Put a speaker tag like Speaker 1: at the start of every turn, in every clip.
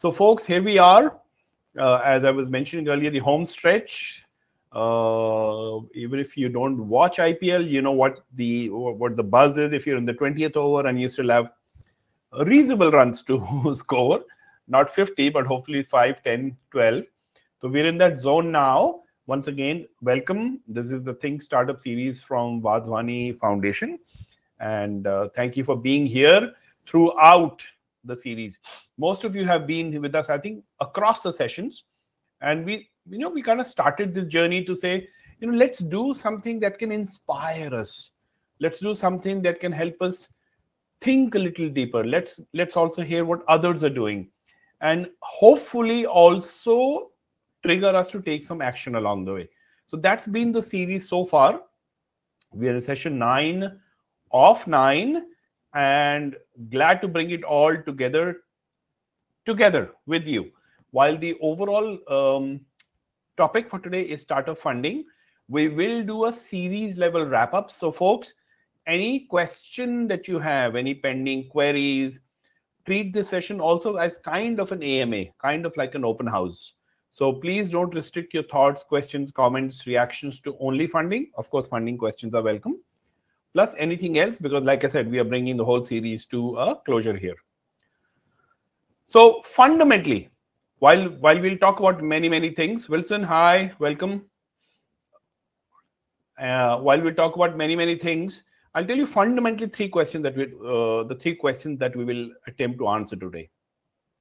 Speaker 1: So, folks, here we are. Uh, as I was mentioning earlier, the home stretch. Uh, even if you don't watch IPL, you know what the what the buzz is. If you're in the 20th over and you still have reasonable runs to score, not 50, but hopefully 5, 10, 12. So we're in that zone now. Once again, welcome. This is the Think Startup series from Wadhwani Foundation. And uh, thank you for being here throughout the series. Most of you have been with us, I think, across the sessions. And we, you know, we kind of started this journey to say, you know, let's do something that can inspire us. Let's do something that can help us think a little deeper. Let's let's also hear what others are doing. And hopefully also trigger us to take some action along the way. So that's been the series so far. We are in session nine of nine and glad to bring it all together together with you. While the overall um, topic for today is startup funding we will do a series level wrap up. So folks any question that you have any pending queries treat this session also as kind of an ama kind of like an open house. So please don't restrict your thoughts questions comments reactions to only funding. Of course funding questions are welcome plus anything else because like i said we are bringing the whole series to a closure here. So fundamentally while while we'll talk about many many things wilson hi welcome. Uh, while we talk about many many things i'll tell you fundamentally three questions that we uh, the three questions that we will attempt to answer today.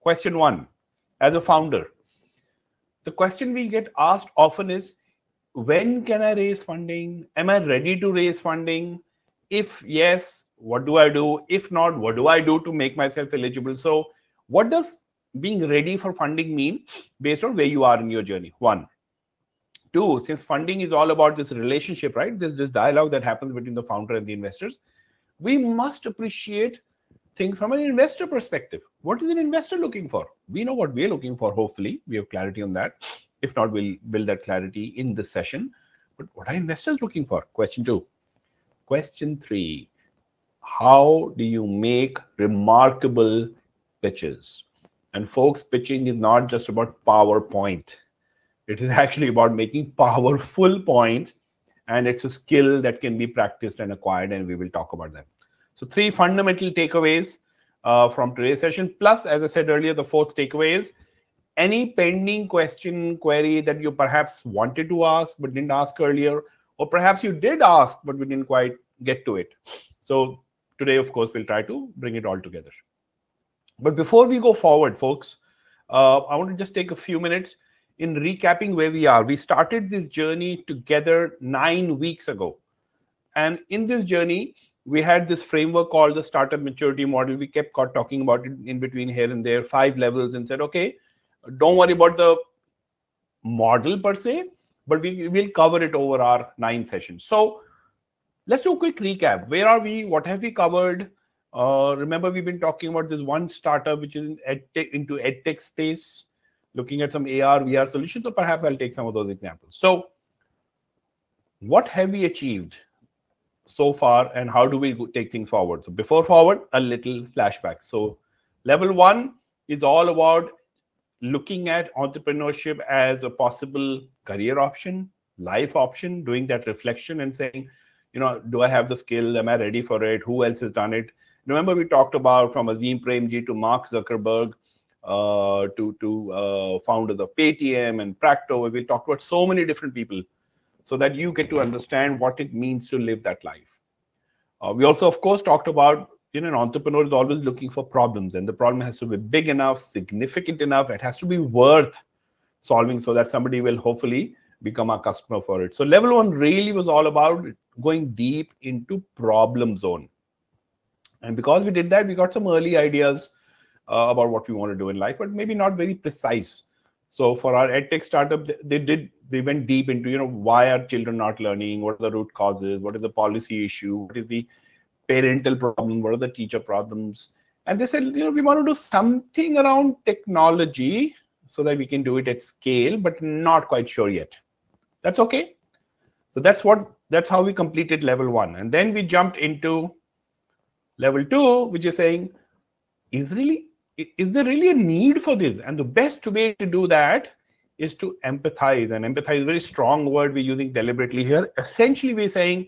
Speaker 1: Question one as a founder the question we get asked often is when can i raise funding? Am i ready to raise funding if yes what do i do? If not what do i do to make myself eligible? So what does being ready for funding mean based on where you are in your journey? One. Two since funding is all about this relationship right? This, this dialogue that happens between the founder and the investors we must appreciate things from an investor perspective. What is an investor looking for? We know what we're looking for hopefully. We have clarity on that. If not we'll build that clarity in this session. But what are investors looking for? Question two Question three How do you make remarkable pitches? And folks, pitching is not just about PowerPoint, it is actually about making powerful points. And it's a skill that can be practiced and acquired, and we will talk about them. So, three fundamental takeaways uh, from today's session. Plus, as I said earlier, the fourth takeaway is any pending question, query that you perhaps wanted to ask but didn't ask earlier, or perhaps you did ask but we didn't quite get to it. So today of course we'll try to bring it all together. But before we go forward folks uh, i want to just take a few minutes in recapping where we are. We started this journey together nine weeks ago. And in this journey we had this framework called the startup maturity model. We kept talking about it in between here and there five levels and said okay don't worry about the model per se but we will cover it over our nine sessions. So let's do a quick recap. Where are we? What have we covered? Uh, remember, we've been talking about this one startup which is in edtech, into edtech space, looking at some AR, VR solutions. So perhaps I'll take some of those examples. So, what have we achieved so far, and how do we take things forward? So, before forward, a little flashback. So, level one is all about looking at entrepreneurship as a possible career option, life option, doing that reflection and saying, you know, do I have the skill? Am I ready for it? Who else has done it? Remember, we talked about from Azim Premji to Mark Zuckerberg uh, to to uh, founders of Paytm and Practo. We talked about so many different people, so that you get to understand what it means to live that life. Uh, we also, of course, talked about you know, an entrepreneur is always looking for problems, and the problem has to be big enough, significant enough. It has to be worth solving so that somebody will hopefully become a customer for it. So level one really was all about going deep into problem zone. And because we did that, we got some early ideas uh, about what we want to do in life, but maybe not very precise. So for our edtech startup, they, they did they went deep into you know why are children not learning, what are the root causes, what is the policy issue, what is the parental problem, what are the teacher problems. And they said, you know, we want to do something around technology so that we can do it at scale, but not quite sure yet. That's okay. So that's what that's how we completed level one. And then we jumped into level two, which is saying, is really is there really a need for this? And the best way to do that is to empathize. And empathize is a very strong word we're using deliberately here. Essentially, we're saying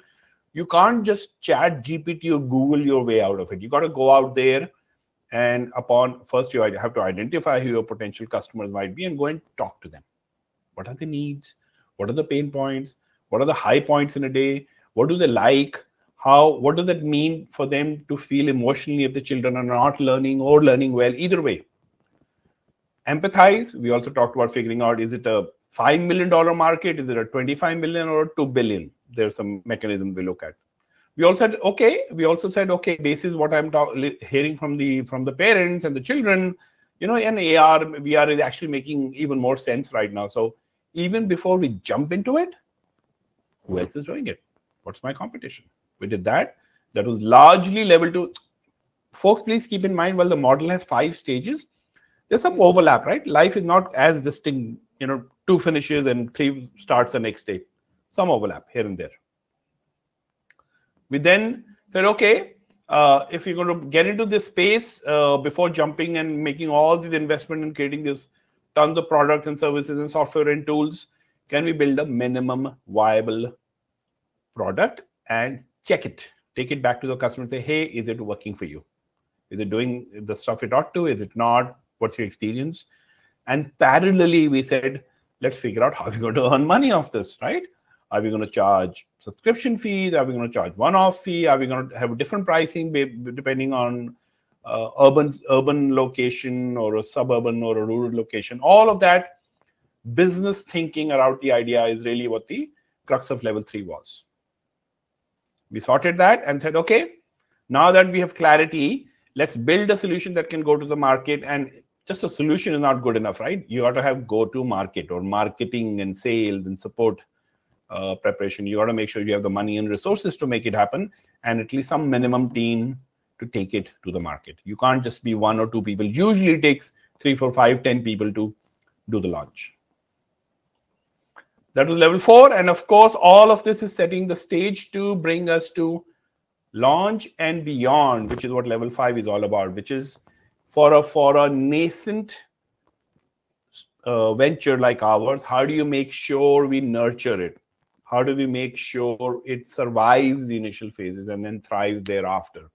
Speaker 1: you can't just ChatGPT or Google your way out of it. You got to go out there and upon first you have to identify who your potential customers might be and go and talk to them. What are the needs? What are the pain points? What are the high points in a day? What do they like? How what does that mean for them to feel emotionally if the children are not learning or learning well? Either way. Empathize. We also talked about figuring out is it a five million dollar market? Is it a 25 million or two billion? There's some mechanism we look at. We also said, okay, we also said, okay, this is what I'm hearing from the from the parents and the children. You know, and AR, VR is actually making even more sense right now. So even before we jump into it, who else is doing it? What's my competition? We did that. That was largely level two. Folks, please keep in mind while the model has five stages, there's some overlap, right? Life is not as distinct, you know, two finishes and three starts the next day. Some overlap here and there. We then said, okay, uh, if you're going to get into this space uh, before jumping and making all these investment and creating this tons of products and services and software and tools, can we build a minimum viable product and check it? Take it back to the customer and say, hey, is it working for you? Is it doing the stuff it ought to? Is it not? What's your experience? And parallelly, we said, let's figure out how we're going to earn money off this, right? Are we going to charge subscription fees? Are we going to charge one-off fee? Are we going to have different pricing depending on uh, urban urban location or a suburban or a rural location? All of that business thinking around the idea is really what the crux of level three was. We sorted that and said, okay, now that we have clarity, let's build a solution that can go to the market and just a solution is not good enough, right? You got to have go to market or marketing and sales and support uh, preparation. You got to make sure you have the money and resources to make it happen, and at least some minimum team to take it to the market. You can't just be one or two people. Usually, it takes three, four, five, ten people to do the launch. That was level four, and of course, all of this is setting the stage to bring us to launch and beyond, which is what level five is all about. Which is for a for a nascent uh, venture like ours, how do you make sure we nurture it? How do we make sure it survives the initial phases and then thrives thereafter?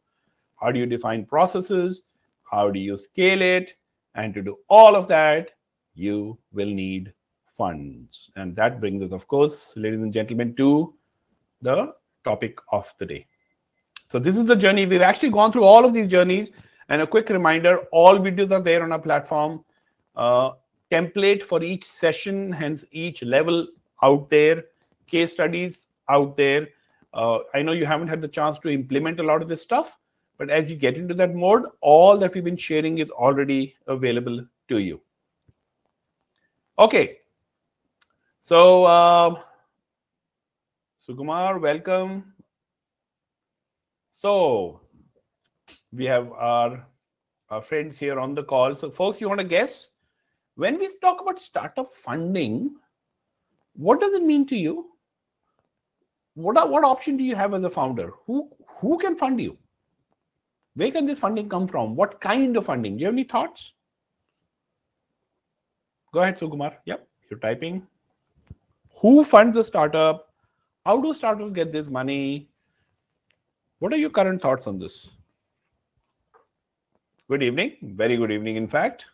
Speaker 1: How do you define processes? How do you scale it? And to do all of that you will need funds. And that brings us of course ladies and gentlemen to the topic of the day. So this is the journey. We've actually gone through all of these journeys. And a quick reminder all videos are there on our platform. Uh, template for each session hence each level out there case studies out there. Uh, I know you haven't had the chance to implement a lot of this stuff, but as you get into that mode, all that we've been sharing is already available to you. Okay. So, uh, Sukumar, welcome. So, we have our, our friends here on the call. So, folks, you want to guess? When we talk about startup funding, what does it mean to you? What are, what option do you have as a founder? Who who can fund you? Where can this funding come from? What kind of funding? Do you have any thoughts? Go ahead, Sukumar. Yep, you're typing. Who funds the startup? How do startups get this money? What are your current thoughts on this? Good evening. Very good evening, in fact.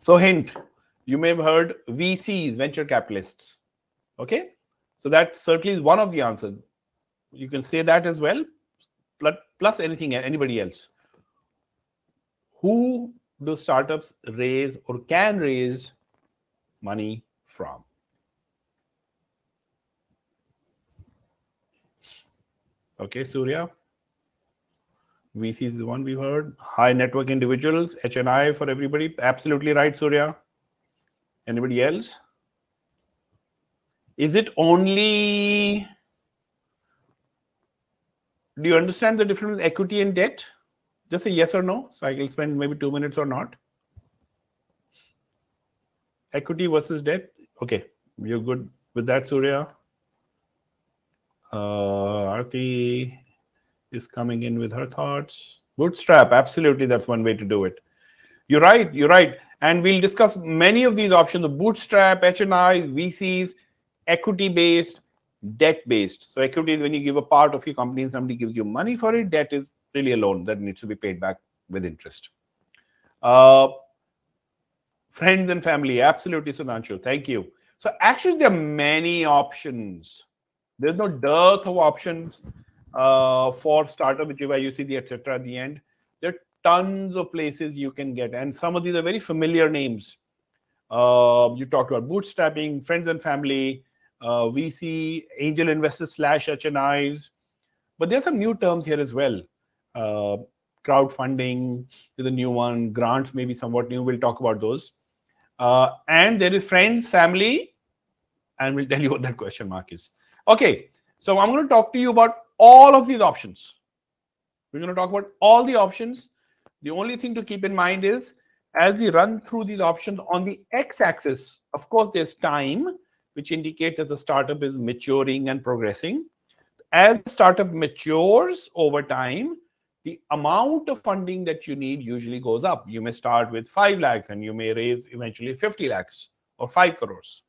Speaker 1: So, hint you may have heard VCs, venture capitalists. Okay, so that certainly is one of the answers. You can say that as well, plus anything, anybody else. Who do startups raise or can raise money from? Okay, Surya. VC is the one we've heard. High network individuals, HNI for everybody. Absolutely right, Surya. Anybody else? Is it only do you understand the difference between equity and debt? Just say yes or no so i will spend maybe two minutes or not. Equity versus debt? Okay you're good with that surya. Uh arti is coming in with her thoughts. Bootstrap, absolutely, that's one way to do it. You're right, you're right. And we'll discuss many of these options, the bootstrap, HNI, VCs, equity-based, debt-based. So equity is when you give a part of your company and somebody gives you money for it. Debt is really a loan that needs to be paid back with interest. Uh, friends and family, absolutely, Sudanshu. Thank you. So actually, there are many options. There's no dearth of options uh, for startup, which is you see the etc. at the end. There are tons of places you can get, and some of these are very familiar names. Uh, you talked about bootstrapping, friends and family, uh, VC, angel investors slash HNIs, but there's some new terms here as well. Uh, crowdfunding is a new one. Grants may be somewhat new. We'll talk about those. Uh, and there is friends, family, and we'll tell you what that question mark is. Okay, so I'm going to talk to you about all of these options. We're going to talk about all the options. The only thing to keep in mind is as we run through these options on the x-axis, of course, there's time, which indicate that the startup is maturing and progressing. As the startup matures over time, the amount of funding that you need usually goes up. You may start with 5 lakhs and you may raise eventually 50 lakhs or 5 crores.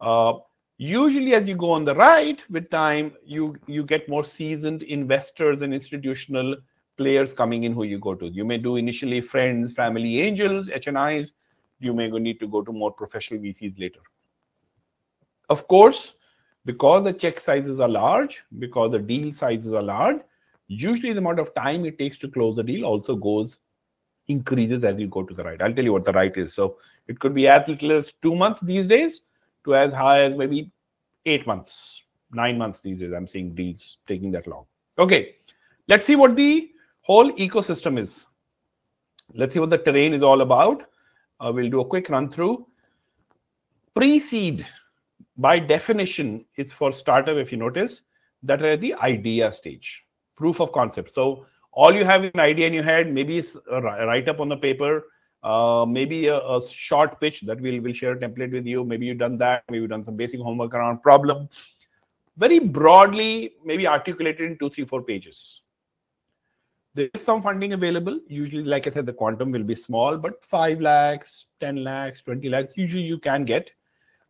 Speaker 1: Uh, usually as you go on the right with time you you get more seasoned investors and institutional players coming in who you go to you may do initially friends family angels hnis you may need to go to more professional vcs later of course because the check sizes are large because the deal sizes are large usually the amount of time it takes to close the deal also goes increases as you go to the right i'll tell you what the right is so it could be as little as two months these days to as high as maybe eight months, nine months these days. I'm seeing deals taking that long. Okay, let's see what the whole ecosystem is. Let's see what the terrain is all about. Uh, we'll do a quick run through. Pre-seed, by definition, is for startup, if you notice, that are at the idea stage, proof of concept. So all you have an idea in your head, maybe it's write up on the paper, uh, maybe a, a, short pitch that we'll, we'll share a template with you. Maybe you've done that. Maybe you've done some basic homework around problem. Very broadly, maybe articulated in two, three, four pages. There is some funding available. Usually, like I said, the quantum will be small, but 5 lakhs, 10 lakhs, 20 lakhs, usually you can get.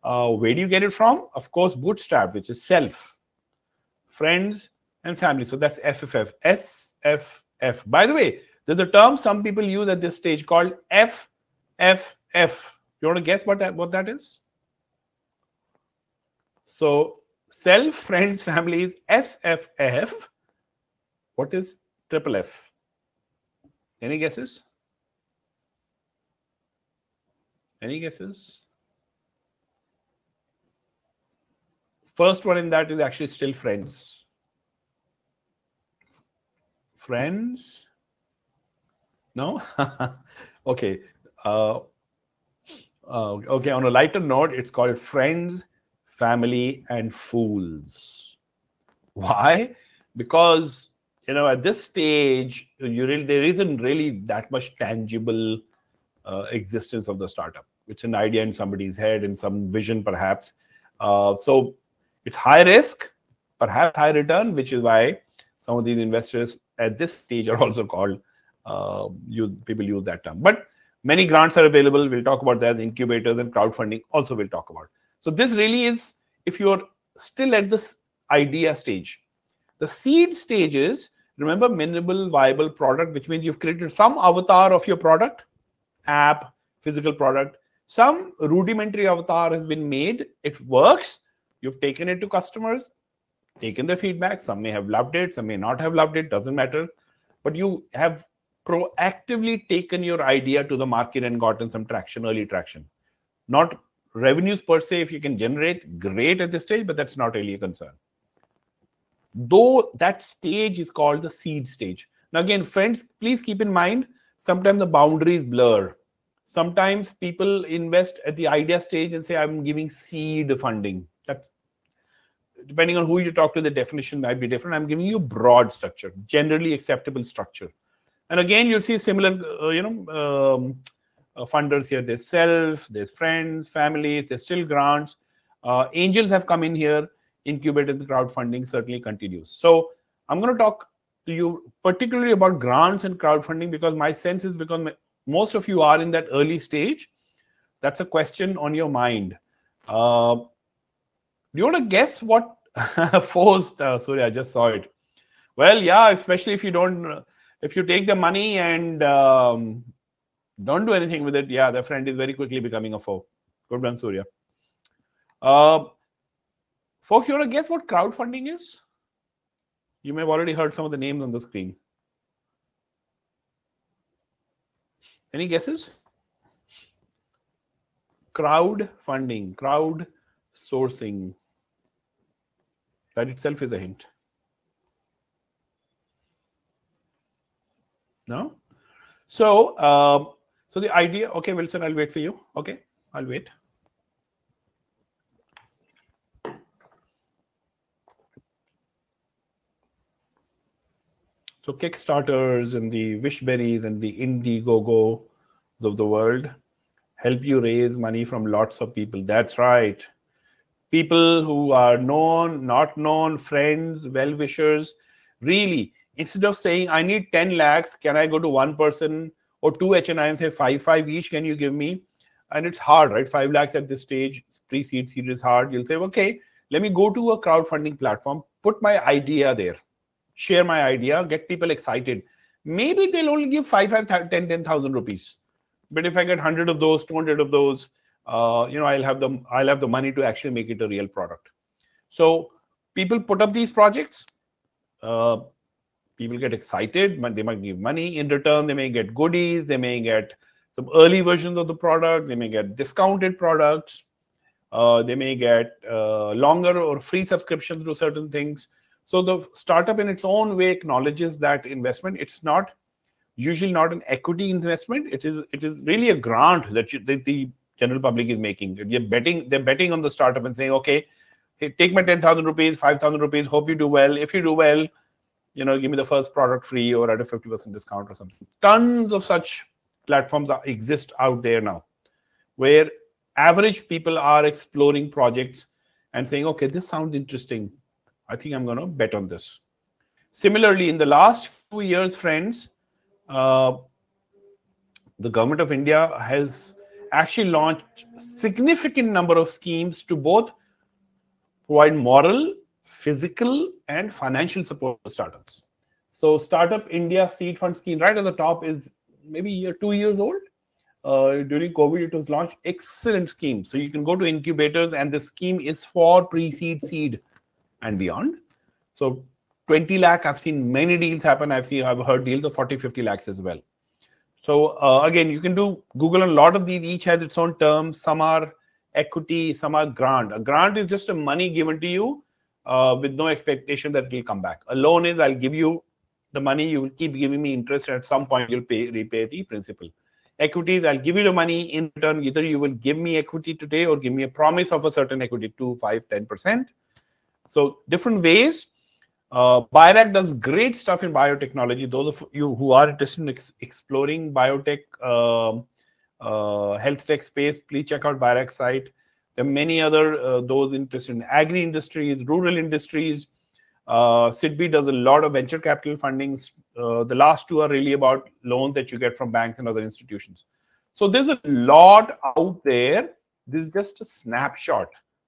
Speaker 1: Uh, where do you get it from? Of course, bootstrap, which is self, friends, and family. So that's FFF, SFF. By the way, there's a term some people use at this stage called FFF. You want to guess what that, what that is? So self, friends, families, SFF. What is triple F? Any guesses? Any guesses? First one in that is actually still friends. Friends, no? okay. Uh, uh, okay, on a lighter note, it's called Friends, Family, and Fools. Why? Because, you know, at this stage, you really, there isn't really that much tangible uh, existence of the startup. It's an idea in somebody's head and some vision, perhaps. Uh, so it's high risk, but perhaps high return, which is why some of these investors at this stage are also called uh, use people use that term. But many grants are available. We'll talk about that as incubators and crowdfunding. Also, we'll talk about. So this really is if you're still at this idea stage. The seed stage is remember minimal viable product, which means you've created some avatar of your product, app, physical product. Some rudimentary avatar has been made. It works. You've taken it to customers, taken the feedback. Some may have loved it, some may not have loved it. Doesn't matter. But you have proactively taken your idea to the market and gotten some traction, early traction. Not revenues per se, if you can generate, great at this stage, but that's not really a concern. Though that stage is called the seed stage. Now, again, friends, please keep in mind sometimes the boundaries blur. Sometimes people invest at the idea stage and say, I'm giving seed funding. Depending on who you talk to, the definition might be different. I'm giving you broad structure, generally acceptable structure. And again, you'll see similar, uh, you know, um, uh, funders here. There's self, there's friends, families, there's still grants. Uh, angels have come in here. Incubated crowdfunding certainly continues. So I'm going to talk to you, particularly about grants and crowdfunding, because my sense is because most of you are in that early stage. That's a question on your mind. Uh, do you want to guess what forced? Uh, sorry, I just saw it. Well, yeah, especially if you don't, if you take the money and um, don't do anything with it, yeah, the friend is very quickly becoming a foe. Good one Surya. Uh, folks, you want to guess what crowdfunding is? You may have already heard some of the names on the screen. Any guesses? Crowd funding, crowd sourcing. That itself is a hint. No? So, uh, so the idea, okay, Wilson, I'll wait for you. Okay, I'll wait. So Kickstarters and the Wishberries and the Indiegogo of the world help you raise money from lots of people. That's right. People who are known, not known, friends, well-wishers. Really, instead of saying, I need 10 lakhs, can I go to one person or two HNI and say five, five each, can you give me? And it's hard, right? Five lakhs at this stage, pre-seed seed is hard. You'll say, okay, let me go to a crowdfunding platform, put my idea there share my idea, get people excited. Maybe they'll only give 5, 5, 10, 10,000 rupees. But if I get 100 of those, 200 of those, uh, you know, I'll have the I'll have the money to actually make it a real product. So people put up these projects. Uh, people get excited. They might give money in return. They may get goodies. They may get some early versions of the product. They may get discounted products. Uh, they may get uh, longer or free subscriptions to certain things. So the startup in its own way acknowledges that investment. It's not usually not an equity investment. It is it is really a grant that, you, that the general public is making. They're betting they're betting on the startup and saying, okay, hey, take my ten thousand rupees, five thousand rupees. Hope you do well. If you do well, you know, give me the first product free or at a fifty percent discount or something. Tons of such platforms are, exist out there now, where average people are exploring projects and saying, okay, this sounds interesting I think I'm going to bet on this. Similarly, in the last few years, friends, uh, the government of India has actually launched significant number of schemes to both provide moral, physical, and financial support for startups. So, Startup India Seed Fund Scheme, right at the top, is maybe year, two years old. Uh, during COVID, it was launched. Excellent scheme. So you can go to incubators, and the scheme is for pre-seed seed and beyond. So 20 lakh, I've seen many deals happen. I've seen, I've heard deals of 40, 50 lakhs as well. So uh, again, you can do Google a lot of these. Each has its own terms. Some are equity, some are grant. A grant is just a money given to you uh, with no expectation that it will come back. A loan is I'll give you the money. You will keep giving me interest. At some point, you'll pay repay the principal. Equities, I'll give you the money in return. Either you will give me equity today or give me a promise of a certain equity, 2, 5, 10 percent so different ways. Uh, does great stuff in biotechnology. Those of you who are interested in ex exploring biotech, uh, uh, health tech space, please check out BIRAC site. There are many other uh, those interested in agri industries, rural industries. Uh, SIDBI does a lot of venture capital fundings. Uh, the last two are really about loans that you get from banks and other institutions. So there's a lot out there. This is just a snapshot.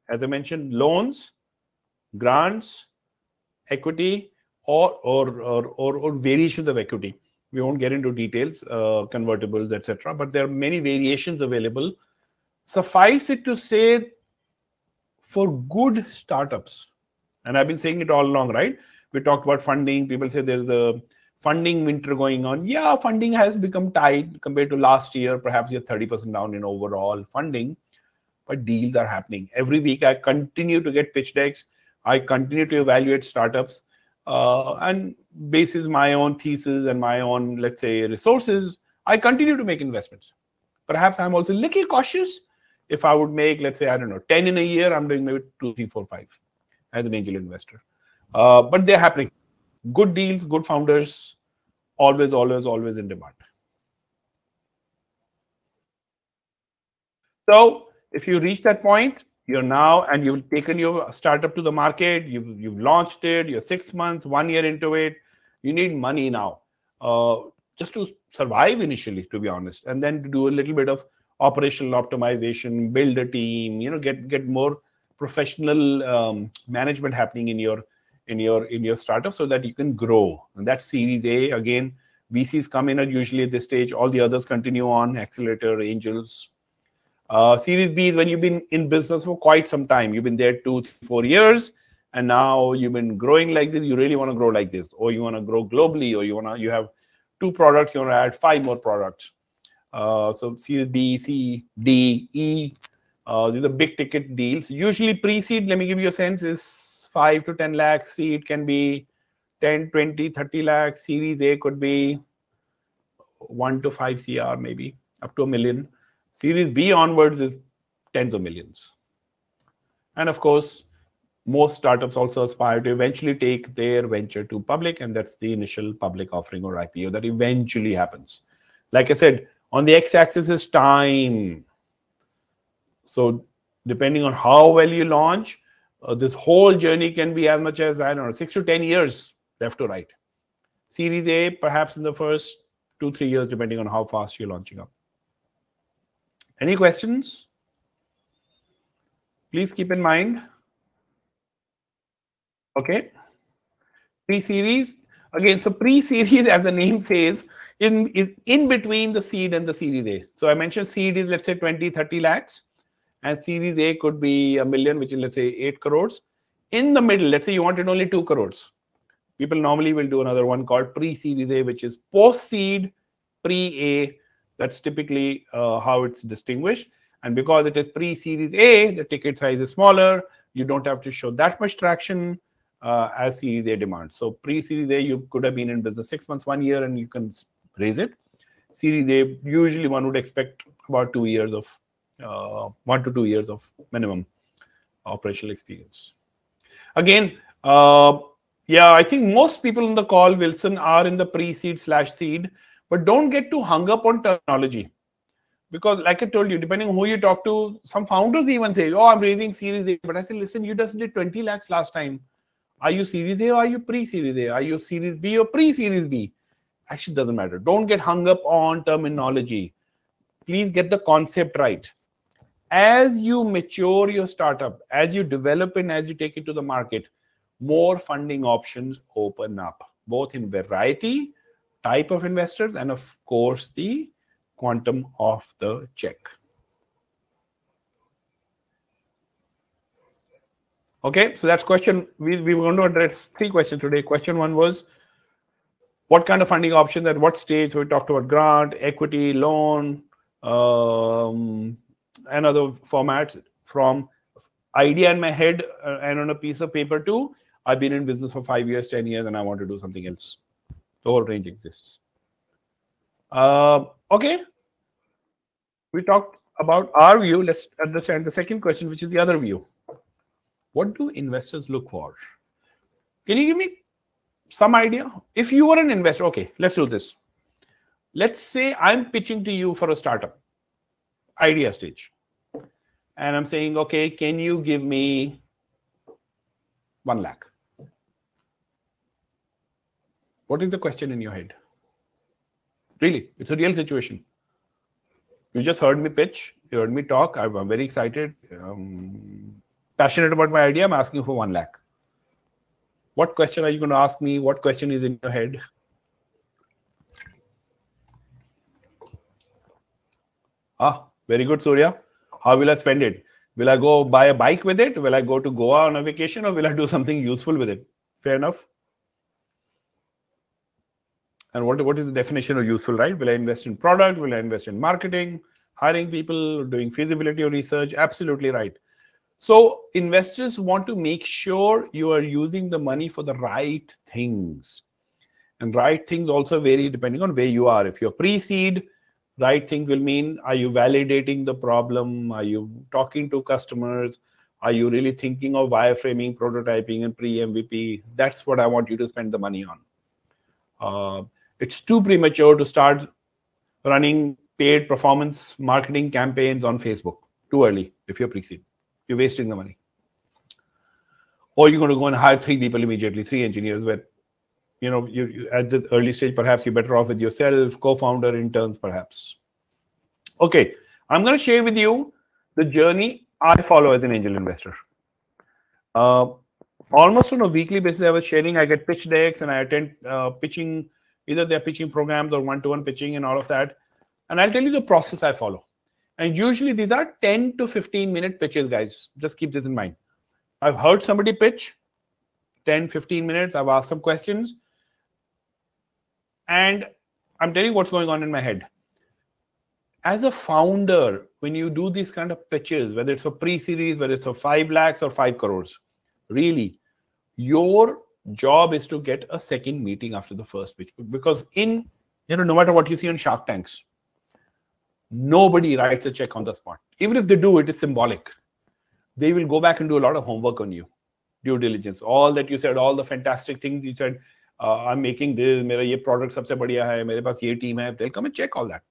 Speaker 1: As I mentioned, loans, grants, equity, or or or or, or variations of equity. We won't get into details, uh, convertibles, etc. But there are many variations available. Suffice it to say, for good startups, and I've been saying it all along, right? We talked about funding. People say there's a funding winter going on. Yeah, funding has become tight compared to last year. Perhaps you're 30% down in overall funding, but deals are happening. Every week, I continue to get pitch decks I continue to evaluate startups uh, and basis my own thesis and my own, let's say, resources, I continue to make investments. Perhaps I'm also a little cautious. If I would make, let's say, I don't know, 10 in a year, I'm doing maybe two, three, four, five as an angel investor. Uh, but they're happening. Good deals, good founders, always, always, always in demand. So if you reach that point, you're now and you've taken your startup to the market you've you've launched it you're six months one year into it You need money now, uh, just to survive initially, to be honest, and then to do a little bit of operational optimization, build a team, you know, get get more professional um, management happening in your in your in your startup so that you can grow. And that's Series A again. VCs come in at usually at this stage. All the others continue on accelerator, angels. Uh, series B is when you've been in business for quite some time. You've been there two, three, four years, and now you've been growing like this. You really want to grow like this, or you want to grow globally, or you want to you have two products. You want to add five more products. Uh, so Series B, C, D, E. Uh, these are big ticket deals. Usually pre-seed, let me give you a sense, is 5 to 10 lakhs. Seed can be 10, 20, 30 lakhs. Series A could be 1 to 5 CR, maybe up to a million. Series B onwards is tens of millions. And of course, most startups also aspire to eventually take their venture to public, and that's the initial public offering or IPO that eventually happens. Like I said, on the x-axis is time. So depending on how well you launch, uh, this whole journey can be as much as I don't know six to ten years left to right. Series A, perhaps in the first two three years, depending on how fast you're launching up. Any questions? Please keep in mind. Okay. Pre-series. Again, so pre-series, as the name says, in, is in between the seed and the series A. So I mentioned seed is, let's say, 20, 30 lakhs. And series A could be a million, which is, let's say, 8 crores. In the middle, let's say you wanted only 2 crores. People normally will do another one called pre-series A, which is post-seed, pre-A, that's typically uh, how it's distinguished. And because it is pre-series A, the ticket size is smaller. You don't have to show that much traction uh, as Series A demands. So pre-Series A, you could have been in business six months, one year, and you can raise it. Series A, usually one would expect about two years of, uh, one to two years of minimum operational experience. Again, uh, yeah, I think most people on the call, Wilson, are in the pre-seed slash seed. But don't get too hung up on terminology. Because, like I told you, depending who you talk to, some founders even say, Oh, I'm raising Series A. But I say, Listen, you just did 20 lakhs last time. Are you Series A or are you pre Series A? Are you Series B or pre Series B? Actually, doesn't matter. Don't get hung up on terminology. Please get the concept right. As you mature your startup, as you develop and as you take it to the market, more funding options open up, both in variety type of investors, and of course, the quantum of the check. Okay, so that's question. We, we were going to address three questions today. Question one was what kind of funding options at what stage? So we talked about grant, equity, loan, um, and other formats from idea in my head uh, and on a piece of paper too. I've been in business for five years, 10 years, and I want to do something else. Whole range exists. Uh, okay. We talked about our view. Let's understand the second question, which is the other view. What do investors look for? Can you give me some idea? If you were an investor, okay, let's do this. Let's say I'm pitching to you for a startup, idea stage. And I'm saying, okay, can you give me one lakh? What is the question in your head? Really, it's a real situation. You just heard me pitch, you heard me talk. I'm, very excited, um, passionate about my idea. I'm asking you for one lakh. What question are you going to ask me? What question is in your head? Ah, very good, Surya. How will I spend it? Will I go buy a bike with it? Will I go to Goa on a vacation or will I do something useful with it? Fair enough. And what, what is the definition of useful, right? Will I invest in product? Will I invest in marketing, hiring people, doing feasibility or research? Absolutely right. So investors want to make sure you are using the money for the right things. And right things also vary depending on where you are. If you're pre-seed, right things will mean are you validating the problem? Are you talking to customers? Are you really thinking of wireframing, prototyping, and pre-MVP? That's what I want you to spend the money on. Uh, it's too premature to start running paid performance marketing campaigns on Facebook. Too early if you're pre-seed. You're wasting the money. Or you're going to go and hire three people immediately, three engineers, where you know, you, you, at the early stage, perhaps you're better off with yourself, co-founder, interns, perhaps. Okay, I'm going to share with you the journey I follow as an angel investor. Uh, almost on a weekly basis, I was sharing. I get pitch decks and I attend uh, pitching. Either they're pitching programs or one-to-one pitching and all of that. And I'll tell you the process I follow. And usually these are 10 to 15 minute pitches, guys. Just keep this in mind. I've heard somebody pitch 10, 15 minutes. I've asked some questions. And I'm telling you what's going on in my head. As a founder, when you do these kind of pitches, whether it's for pre-series, whether it's for 5 lakhs or 5 crores, really, your job is to get a second meeting after the first pitch because in you know no matter what you see on shark tanks nobody writes a check on the spot. Even if they do it is symbolic. They will go back and do a lot of homework on you due diligence. All that you said all the fantastic things you said uh, i'm making this mera ye product sabse badhiya hai mere paas ye team hai they'll come and check all that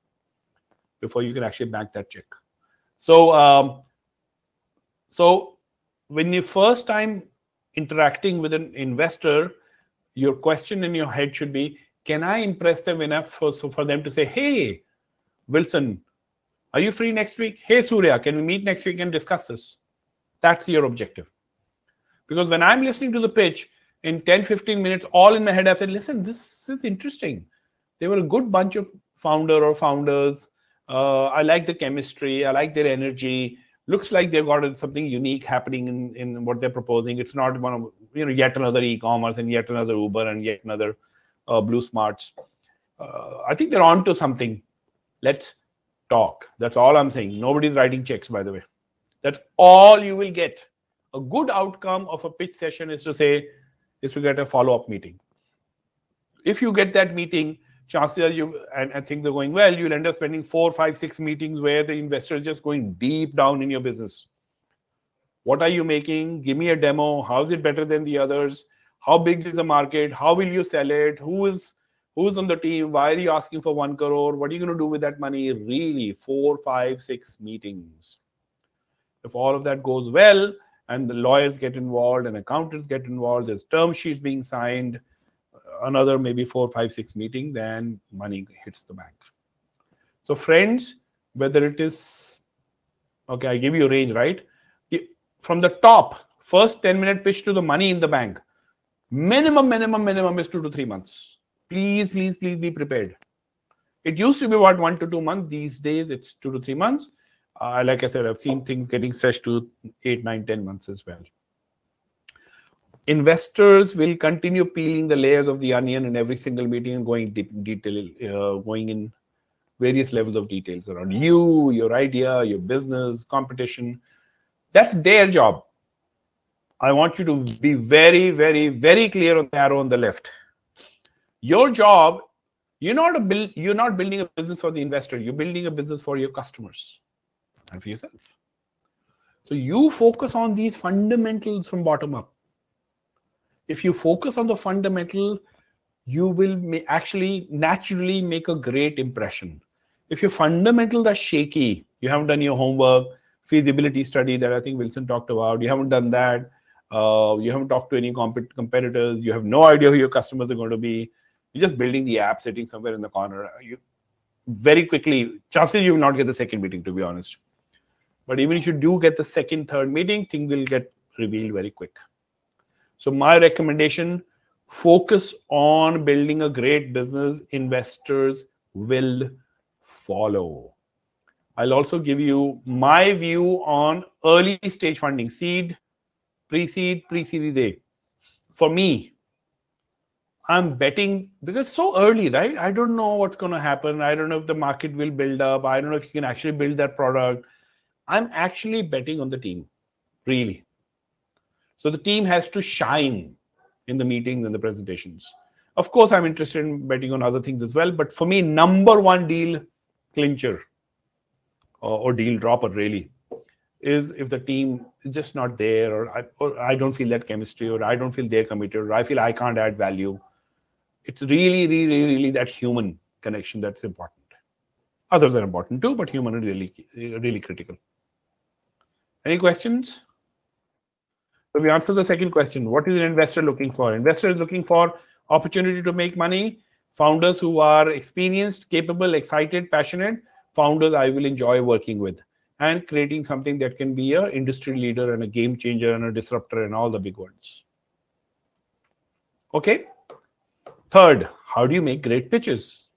Speaker 1: before you can actually back that check. So um, so when you first time interacting with an investor, your question in your head should be, can I impress them enough for, so for them to say, hey, Wilson, are you free next week? Hey, Surya, can we meet next week and discuss this? That's your objective. Because when I'm listening to the pitch in 10, 15 minutes, all in my head, I said, listen, this is interesting. They were a good bunch of founder or founders. Uh, I like the chemistry. I like their energy. Looks like they've got something unique happening in, in what they're proposing. It's not one of, you know, yet another e-commerce and yet another Uber and yet another uh, BluSmarts. Uh, I think they're on to something Let's talk. That's all I'm saying. Nobody's writing checks, by the way. That's all you will get. A good outcome of a pitch session is to say, is to get a follow-up meeting. If you get that meeting, chances are you and, and things are going well, you'll end up spending four, five, six meetings where the investor is just going deep down in your business. What are you making? Give me a demo. How is it better than the others? How big is the market? How will you sell it? Who is who's on the team why are you asking for one crore what are you going to do with that money really four five six meetings if all of that goes well and the lawyers get involved and accountants get involved there's term sheets being signed another maybe four five six meeting then money hits the bank so friends whether it is okay i give you a range right from the top first 10 minute pitch to the money in the bank minimum minimum minimum is two to three months please, please, please be prepared. It used to be about one to two months. These days, it's two to three months. Uh, like I said, I've seen things getting stretched to eight, nine, ten months as well. Investors will continue peeling the layers of the onion in every single meeting and going deep detail, uh, going in various levels of details around you, your idea, your business, competition. That's their job. I want you to be very, very, very clear on the arrow on the left your job you're not a build you're not building a business for the investor you're building a business for your customers and for yourself so you focus on these fundamentals from bottom up if you focus on the fundamental you will actually naturally make a great impression if your fundamentals are shaky you haven't done your homework feasibility study that i think wilson talked about you haven't done that uh, you haven't talked to any comp- competitors you have no idea who your customers are going to be you're just building the app sitting somewhere in the corner. You very quickly, chances you will not get the second meeting, to be honest. But even if you do get the second, third meeting, things will get revealed very quick. So my recommendation, focus on building a great business. Investors will follow. I'll also give you my view on early stage funding, seed, pre-seed, pre-series A. For me, I'm betting because so early, right? I don't know what's going to happen. I don't know if the market will build up. I don't know if you can actually build that product. I'm actually betting on the team, really. So the team has to shine in the meetings and the presentations. Of course, I'm interested in betting on other things as well. But for me, number one deal clincher or, or deal dropper really is if the team is just not there or I, or I don't feel that chemistry or I don't feel they're committed or I feel I can't add value it's really, really, really that human connection that's important. Others are important too, but human is really, really critical. Any questions? So we answer the second question. What is an investor looking for? Investor is looking for opportunity to make money, founders who are experienced, capable, excited, passionate, founders I will enjoy working with, and creating something that can be a industry leader and a game changer and a disruptor and all the big words. Okay. Third, how do you make great pitches?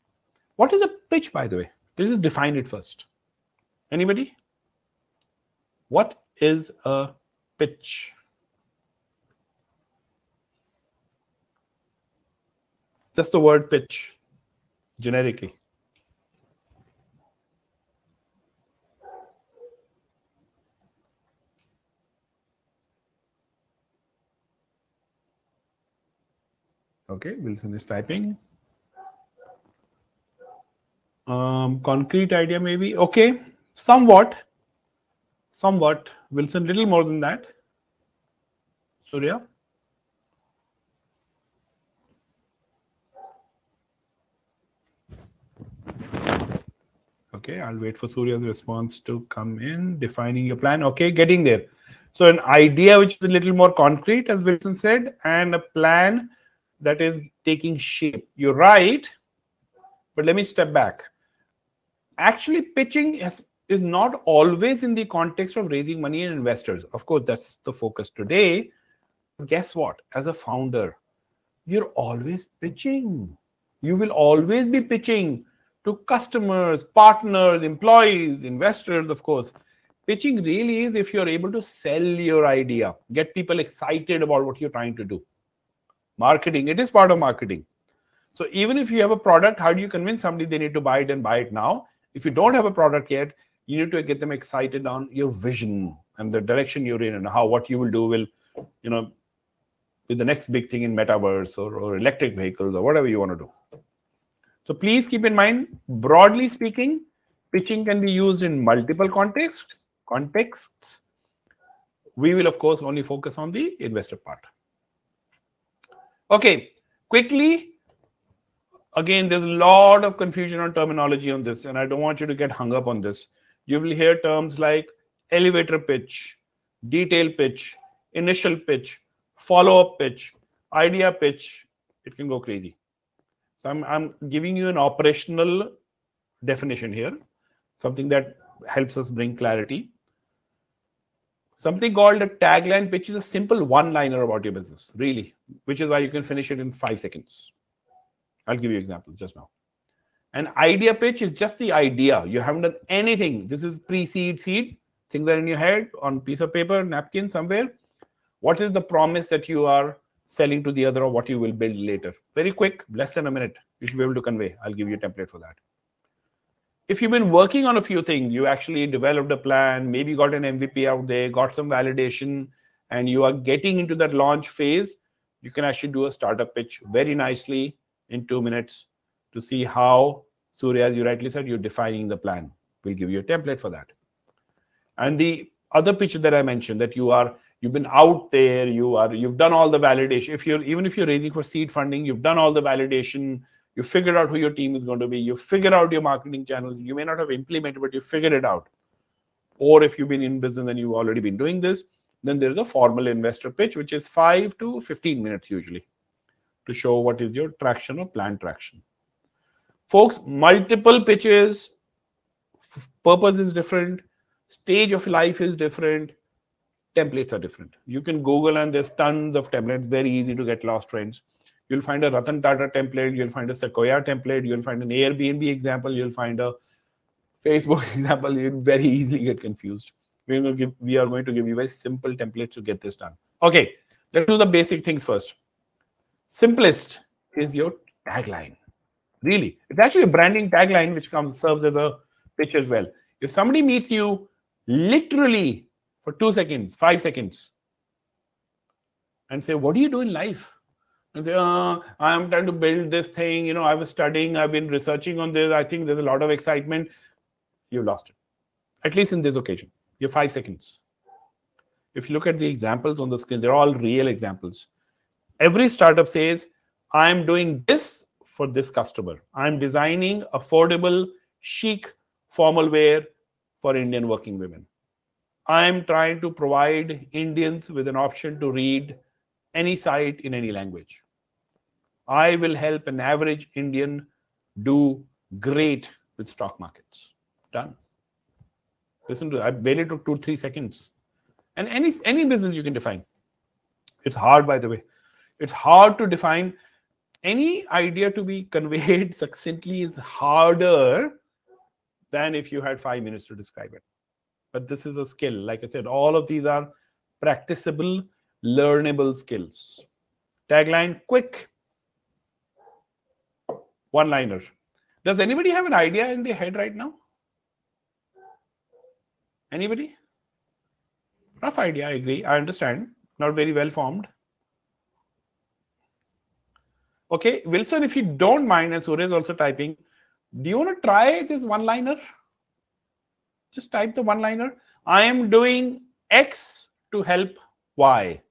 Speaker 1: What is a pitch, by the way? This is define it first. Anybody? What is a pitch? Just the word pitch, generically. Okay, Wilson is typing. Um, concrete idea maybe. Okay, somewhat. Somewhat. Wilson, little more than that. Surya? Okay, I'll wait for Surya's response to come in. Defining your plan. Okay, getting there. So an idea which is a little more concrete, as Wilson said, and a plan that is taking shape. You're right, but let me step back. Actually, pitching is, is not always in the context of raising money and investors. Of course, that's the focus today. Guess what? As a founder, you're always pitching. You will always be pitching to customers, partners, employees, investors, of course. Pitching really is if you're able to sell your idea, get people excited about what you're trying to do. Marketing it is part of marketing. So even if you have a product how do you convince somebody they need to buy it and buy it now? If you don't have a product yet you need to get them excited on your vision and the direction you're in and how what you will do will you know be the next big thing in metaverse or, or electric vehicles or whatever you want to do so please keep in mind broadly speaking pitching can be used in multiple contexts contexts we will of course only focus on the investor part Okay, quickly. Again, there's a lot of confusion on terminology on this, and I don't want you to get hung up on this. You will hear terms like elevator pitch, detail pitch, initial pitch, follow up pitch, idea pitch. It can go crazy. So I'm, I'm giving you an operational definition here, something that helps us bring clarity. Something called a tagline which is a simple one liner about your business really which is why you can finish it in five seconds. I'll give you examples just now. An idea pitch is just the idea. You haven't done anything. This is pre-seed seed. Things are in your head on piece of paper napkin somewhere. What is the promise that you are selling to the other or what you will build later very quick less than a minute you should be able to convey i'll give you a template for that if you've been working on a few things, you actually developed a plan, maybe got an MVP out there, got some validation, and you are getting into that launch phase, you can actually do a startup pitch very nicely in two minutes to see how, Surya, as you rightly said, you're defining the plan. We'll give you a template for that. And the other pitch that I mentioned that you are you've been out there, you are you've done all the validation. If you're even if you're raising for seed funding, you've done all the validation, you figured out who your team is going to be you figure out your marketing channels you may not have implemented but you figured it out. Or if you've been in business and you've already been doing this then there's a formal investor pitch which is 5 to 15 minutes usually to show what is your traction or plan traction. Folks multiple pitches. Purpose is different. Stage of life is different templates are different you can google and there's tons of templates very easy to get lost friends You'll find a Ratan Tata template. You'll find a Sequoia template. You'll find an Airbnb example. You'll find a Facebook example. You'll very easily get confused. We're going to give, we are going to give you very simple templates to get this done. Okay, let's do the basic things first. Simplest is your tagline. Really, it's actually a branding tagline which comes serves as a pitch as well. If somebody meets you literally for two seconds, five seconds, and say, "What do you do in life?" and say, uh, I'm trying to build this thing. You know, I was studying, I've been researching on this. I think there's a lot of excitement. You lost it. At least in this occasion. You have five seconds. If you look at the examples on the screen, they're all real examples. Every startup says, I'm doing this for this customer. I'm designing affordable, chic, formal wear for Indian working women. I'm trying to provide Indians with an option to read any site in any language. I will help an average Indian do great with stock markets. Done. Listen to I barely took two, three seconds. And any any business you can define. It's hard, by the way. It's hard to define any idea to be conveyed succinctly is harder than if you had five minutes to describe it. But this is a skill. Like I said, all of these are practicable, learnable skills. Tagline quick, one liner. Does anybody have an idea in their head right now? Anybody? Rough idea, I agree. I understand. Not very well formed. Okay, Wilson, if you don't mind, and Surya is also typing, do you want to try this one liner? Just type the one liner. I am doing X to help Y.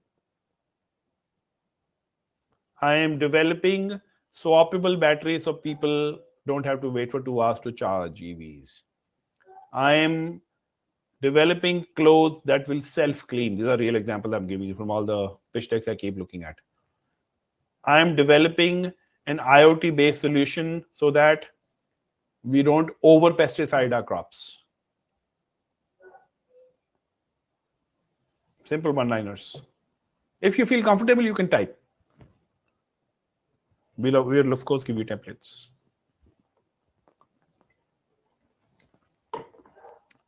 Speaker 1: I am developing swappable batteries so people don't have to wait for two hours to charge EVs. I am developing clothes that will self-clean. These are real examples I'm giving you from all the pitch decks I keep looking at. I am developing an IoT-based solution so that we don't over pesticide our crops. Simple one-liners. If you feel comfortable, you can type. We'll, we'll of course give you templates.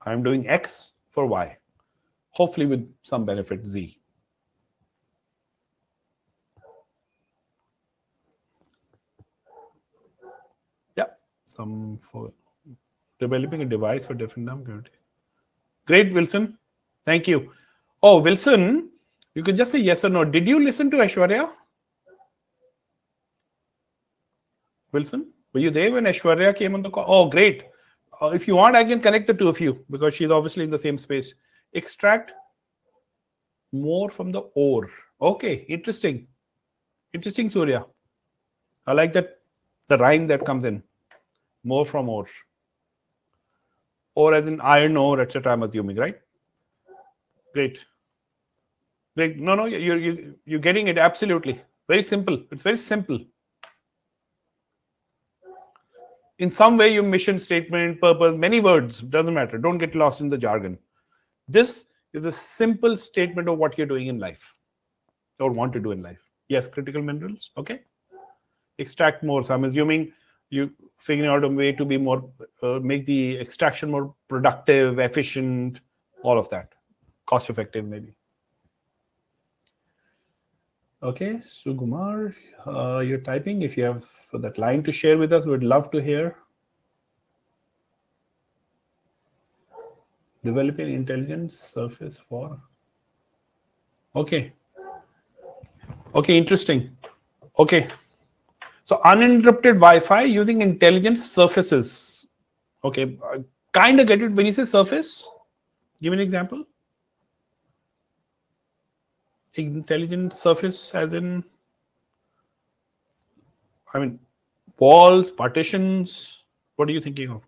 Speaker 1: I'm doing X for Y, hopefully with some benefit Z. Yeah, some for developing a device for different number. Great, Wilson. Thank you. Oh, Wilson, you can just say yes or no. Did you listen to Aishwarya? Wilson, were you there when Aishwarya came on the call? Oh, great. Uh, if you want, I can connect the two of you because she's obviously in the same space. Extract more from the ore. Okay, interesting. Interesting, Surya. I like that the rhyme that comes in. More from ore. Or as in iron ore, etc. I'm assuming, right? Great. Great. No, no, you're you, you're getting it absolutely. Very simple. It's very simple in some way your mission statement purpose many words doesn't matter don't get lost in the jargon this is a simple statement of what you're doing in life or want to do in life yes critical minerals okay extract more so i'm assuming you figuring out a way to be more uh, make the extraction more productive efficient all of that cost effective maybe okay sugumar uh, you're typing. If you have that line to share with us, we'd love to hear. Developing intelligence surface for. Okay. Okay, interesting. Okay. So uninterrupted Wi-Fi using intelligent surfaces. Okay, kind of get it when you say surface. Give an example. Intelligent surface as in I mean, walls, partitions. What are you thinking of?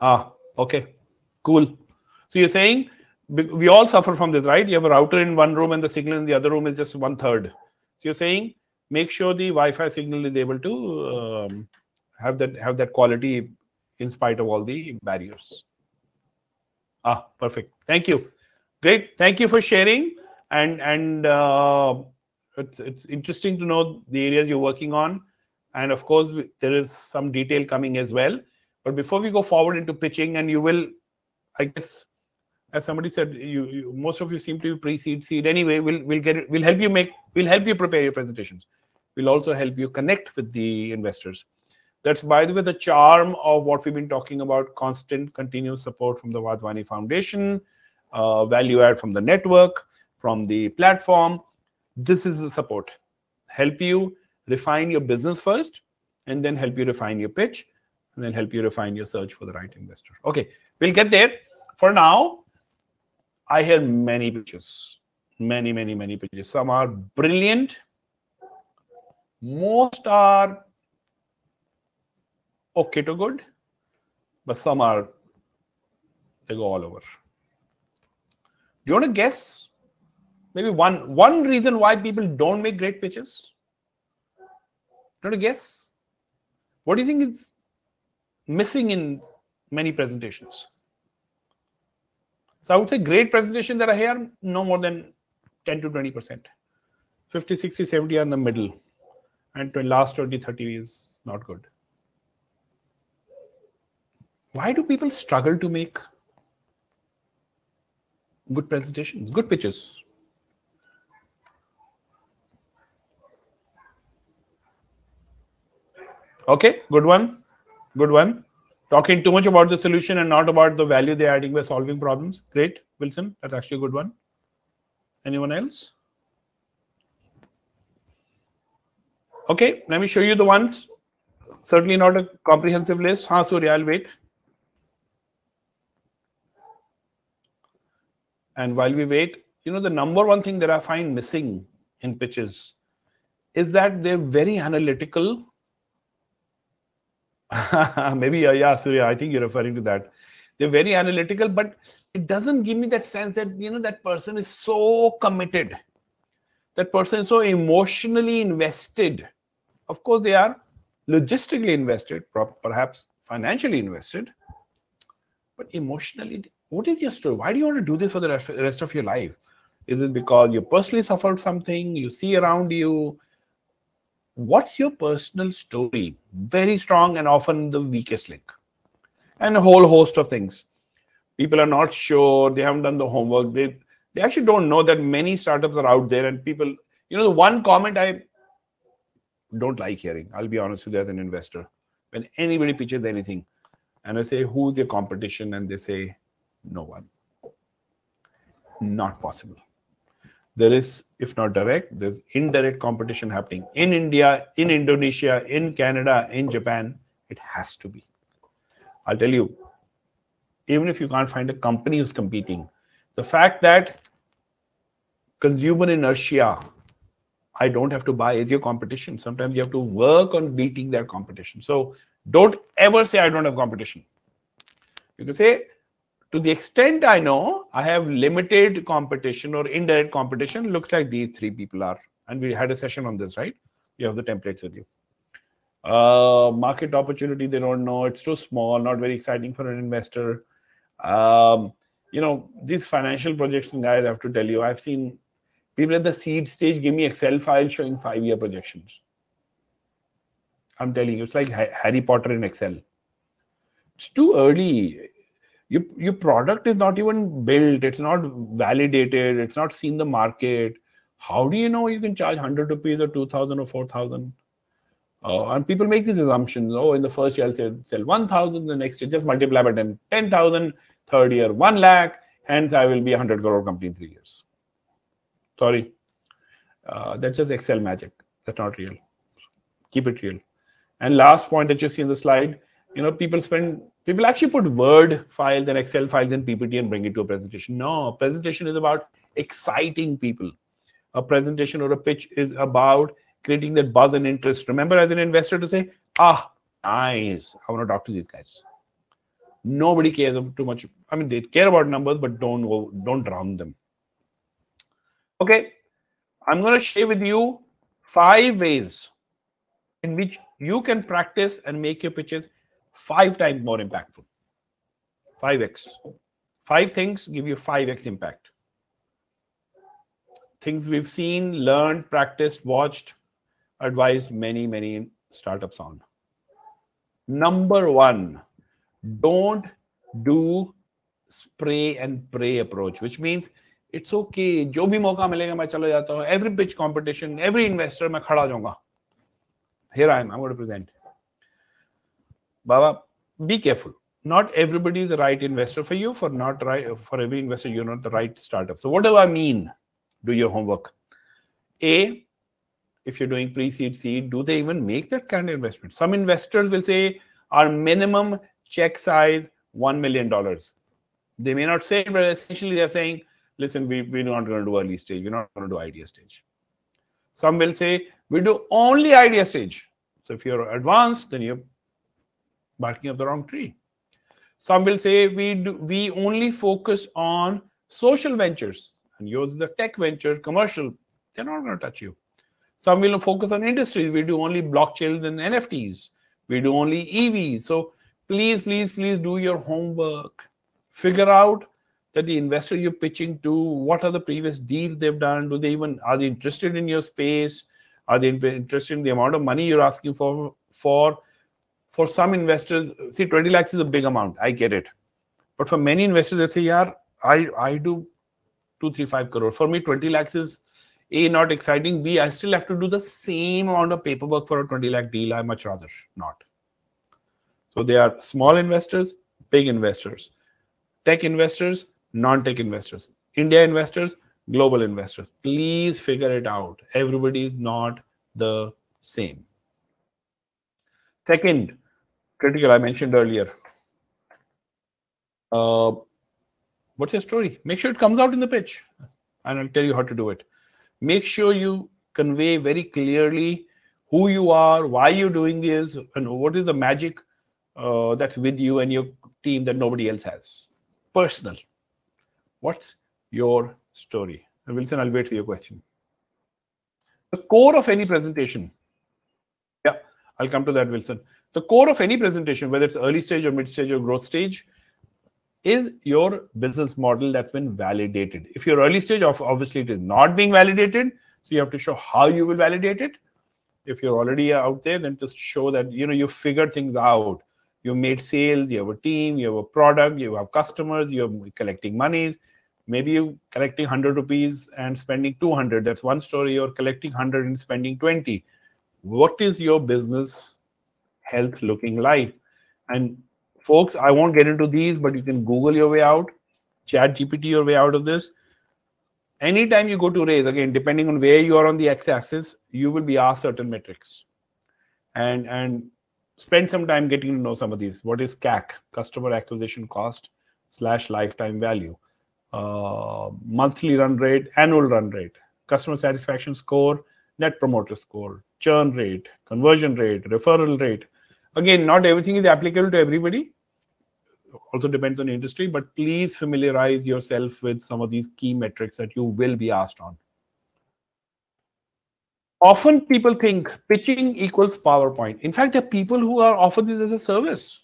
Speaker 1: Ah, okay, cool. So you're saying we all suffer from this, right? You have a router in one room and the signal in the other room is just one third. So you're saying make sure the Wi-Fi signal is able to um, have that have that quality in spite of all the barriers. Ah, perfect. Thank you. Great. Thank you for sharing. And and uh, it's it's interesting to know the areas you're working on. And of course there is some detail coming as well. But before we go forward into pitching and you will i guess as somebody said you, you most of you seem to be pre-seed seed anyway. We'll we'll get it we'll help you make we'll help you prepare your presentations. We'll also help you connect with the investors. That's by the way the charm of what we've been talking about constant continuous support from the Wadhwani Foundation, uh, value add from the network, from the platform, this is the support. Help you refine your business first and then help you refine your pitch and then help you refine your search for the right investor. Okay we'll get there. For now i hear many pitches. Many many many pitches. Some are brilliant. Most are okay to good but some are they go all over you want to guess maybe one one reason why people don't make great pitches You want to guess. What do you think is missing in many presentations? So I would say great presentation that I hear no more than 10 to 20%. 50, 60, 70 are in the middle. And to last 20, 30 is not good. Why do people struggle to make good presentation, good pitches? Okay, good one. Good one. Talking too much about the solution and not about the value they're adding by solving problems. Great, Wilson. That's actually a good one. Anyone else? Okay, let me show you the ones. Certainly not a comprehensive list. Ha, sorry, I'll wait. And while we wait, you know, the number one thing that I find missing in pitches is that they're very analytical Maybe, yeah, Surya, I think you're referring to that. They're very analytical, but it doesn't give me that sense that, you know, that person is so committed. That person is so emotionally invested. Of course, they are logistically invested, perhaps financially invested, but emotionally, what is your story? Why do you want to do this for the rest of your life? Is it because you personally suffered something, you see around you, what's your personal story? Very strong and often the weakest link. And a whole host of things. People are not sure, they haven't done the homework, they they actually don't know that many startups are out there and people, you know, the one comment I don't like hearing, I'll be honest with you as an investor. When anybody pitches anything, and I say, who's your competition? And they say, no one. Not possible there is, if not direct, there's indirect competition happening in India, in Indonesia, in Canada, in Japan. It has to be. I'll tell you, even if you can't find a company who's competing, the fact that consumer inertia, I don't have to buy is your competition. Sometimes you have to work on beating their competition. So don't ever say I don't have competition. You can say to the extent I know, I have limited competition or indirect competition. Looks like these three people are. And we had a session on this, right? You have the templates with you. Uh, market opportunity, they don't know. It's too small, not very exciting for an investor. Um, you know, these financial projection guys, I have to tell you, I've seen people at the seed stage give me Excel files showing five year projections. I'm telling you, it's like Harry Potter in Excel. It's too early your, your product is not even built. It's not validated. It's not seen the market. How do you know you can charge 100 rupees or 2000 or 4000 uh, and people make these assumptions. Oh in the first year i'll sell, sell 1000 the next year just multiply by 10 10000 third year 1 lakh hence i will be a 100 crore company in three years. Sorry. Uh, that's just excel magic. That's not real. Keep it real. And last point that you see in the slide you know people spend people actually put word files and excel files in ppt and bring it to a presentation. No presentation is about exciting people. A presentation or a pitch is about creating that buzz and interest. Remember as an investor to say ah nice. I want to talk to these guys. Nobody cares too much. I mean they care about numbers but don't go don't drown them. Okay i'm going to share with you five ways in which you can practice and make your pitches five times more impactful. 5x. Five things give you 5x impact. Things we've seen, learned, practiced, watched, advised many, many startups on. Number one, don't do spray and pray approach, which means it's okay. जो भी मौका मिलेगा मैं चला जाता हूँ. Every pitch competition, every investor मैं खड़ा जाऊंगा. Here I am. I'm going to present. Baba, be careful. Not everybody is the right investor for you. For not right for every investor, you're not the right startup. So what do I mean? Do your homework. A, if you're doing pre-seed seed, do they even make that kind of investment? Some investors will say our minimum check size one million dollars. They may not say, but essentially they're saying, listen, we, we're not going to do early stage, we're not going to do idea stage. Some will say, we do only idea stage. So if you're advanced, then you're barking up the wrong tree. Some will say we do, we only focus on social ventures, and yours is a tech venture, commercial. They're not going to touch you. Some will focus on industries. We do only blockchains and NFTs. We do only EVs. So please, please, please do your homework. Figure out that the investor you're pitching to, what are the previous deals they've done? Do they even are they interested in your space? Are they interested in the amount of money you're asking for? For for some investors, see, 20 lakhs is a big amount. I get it. But for many investors, they say, yeah, I, I do two, three, five crore. For me, 20 lakhs is A, not exciting. B, I still have to do the same amount of paperwork for a 20 lakh deal. I much rather not. So they are small investors, big investors, tech investors, non-tech investors, India investors, global investors. Please figure it out. Everybody is not the same. Second, critical, I mentioned earlier. Uh, what's your story? Make sure it comes out in the pitch, and I'll tell you how to do it. Make sure you convey very clearly who you are, why you're doing this, and what is the magic uh, that's with you and your team that nobody else has. Personal. What's your story? And Wilson, I'll wait for your question. The core of any presentation. Yeah, I'll come to that, Wilson. The core of any presentation, whether it's early stage or mid stage or growth stage, is your business model that's been validated. If you're early stage, of obviously it is not being validated. So you have to show how you will validate it. If you're already out there, then just show that you know you figured things out. You made sales, you have a team, you have a product, you have customers, you're collecting monies. Maybe you're collecting 100 rupees and spending 200. That's one story. You're collecting 100 and spending 20. What is your business health looking like? And folks, I won't get into these, but you can Google your way out, ChatGPT your way out of this. Anytime you go to raise, again, depending on where you are on the x-axis, you will be asked certain metrics. And and spend some time getting to know some of these. What is CAC, customer acquisition cost slash lifetime value? Uh, monthly run rate, annual run rate, customer satisfaction score, net promoter score, churn rate, conversion rate, referral rate. Again, not everything is applicable to everybody also depends on industry, but please familiarize yourself with some of these key metrics that you will be asked on. Often people think pitching equals PowerPoint. In fact, there are people who are offered this as a service.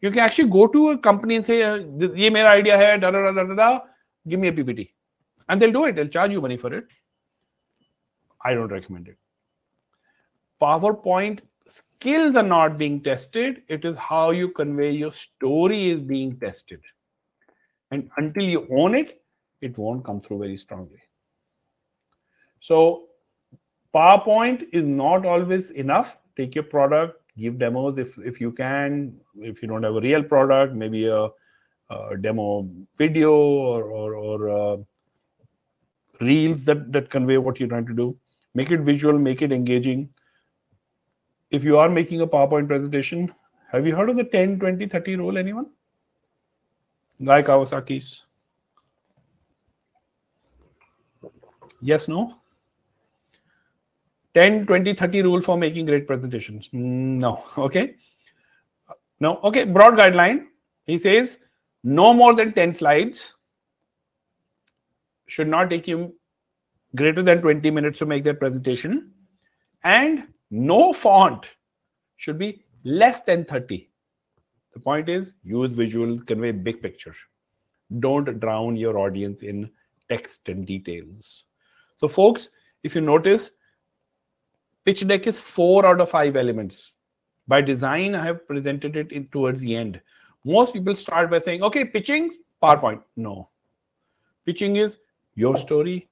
Speaker 1: You can actually go to a company and say, uh, "Ye mera idea hai, da da da da da, give me a PPT," and they'll do it. They'll charge you money for it. I don't recommend it. PowerPoint skills are not being tested. It is how you convey your story is being tested. And until you own it it won't come through very strongly. So powerpoint is not always enough. Take your product give demos if if you can. If you don't have a real product maybe a, a demo video or or, or uh, reels that that convey what you're trying to do. Make it visual make it engaging if you are making a PowerPoint presentation, have you heard of the 10, 20, 30 rule, anyone? Guy Kawasaki's. Yes, no? 10, 20, 30 rule for making great presentations. No. Okay. No. Okay. Broad guideline. He says no more than 10 slides. Should not take you greater than 20 minutes to make that presentation. And no font should be less than 30. The point is use visuals, convey big picture. Don't drown your audience in text and details. So folks, if you notice, pitch deck is four out of five elements. By design, I have presented it in towards the end. Most people start by saying, okay, pitching, PowerPoint. No. Pitching is your story.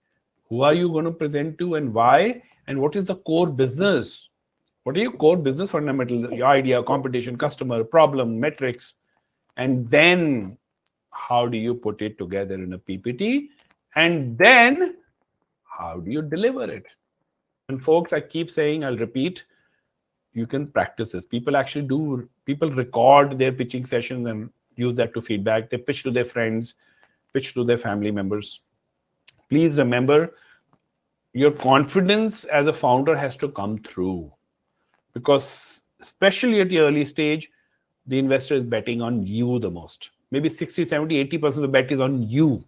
Speaker 1: Who are you going to present to and why? and what is the core business? What are your core business fundamentals your idea competition customer problem metrics. And then how do you put it together in a ppt and then how do you deliver it? And folks i keep saying i'll repeat you can practice this. People actually do people record their pitching sessions and use that to feedback. They pitch to their friends pitch to their family members please remember your confidence as a founder has to come through because especially at the early stage the investor is betting on you the most maybe 60 70 80% of the bet is on you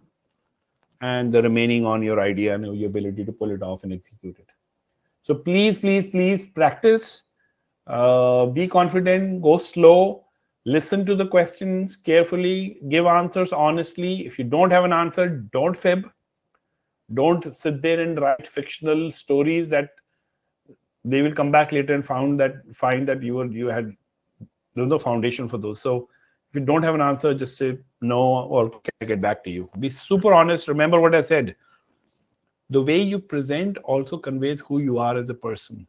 Speaker 1: and the remaining on your idea and your ability to pull it off and execute it So please, please, please practice. Uh, be confident. Go slow. Listen to the questions carefully. Give answers honestly. If you don't have an answer, don't fib. Don't sit there and write fictional stories that they will come back later and found that find that you were you had there's no foundation for those. So if you don't have an answer, just say no or can I get back to you. Be super honest. Remember what I said. The way you present also conveys who you are as a person.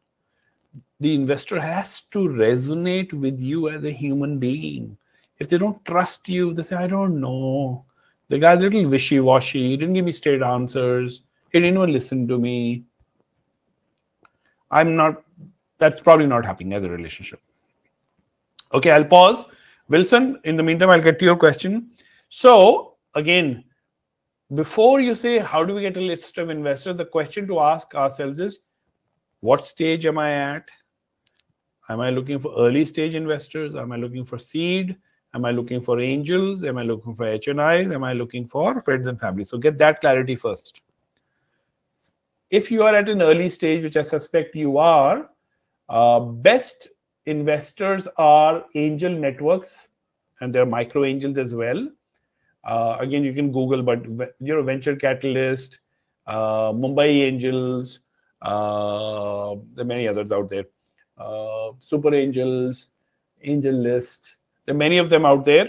Speaker 1: The investor has to resonate with you as a human being. If they don't trust you, they say, I don't know. The guy's a little wishy-washy. He didn't give me straight answers. He didn't even listen to me. I'm not, that's probably not happening as a relationship. Okay, I'll pause. Wilson, in the meantime, I'll get to your question. So, again, before you say, how do we get a list of investors? The question to ask ourselves is, what stage am I at? Am I looking for early stage investors? Am I looking for seed? Am I looking for angels? Am I looking for HNIs? Am I looking for friends and family? So get that clarity first. If you are at an early stage, which I suspect you are, uh, best investors are angel networks and there are micro angels as well. Uh, again, you can Google, but you know, Venture Catalyst, uh, Mumbai Angels, uh, there are many others out there. Uh, Super Angels, Angel List, there are many of them out there.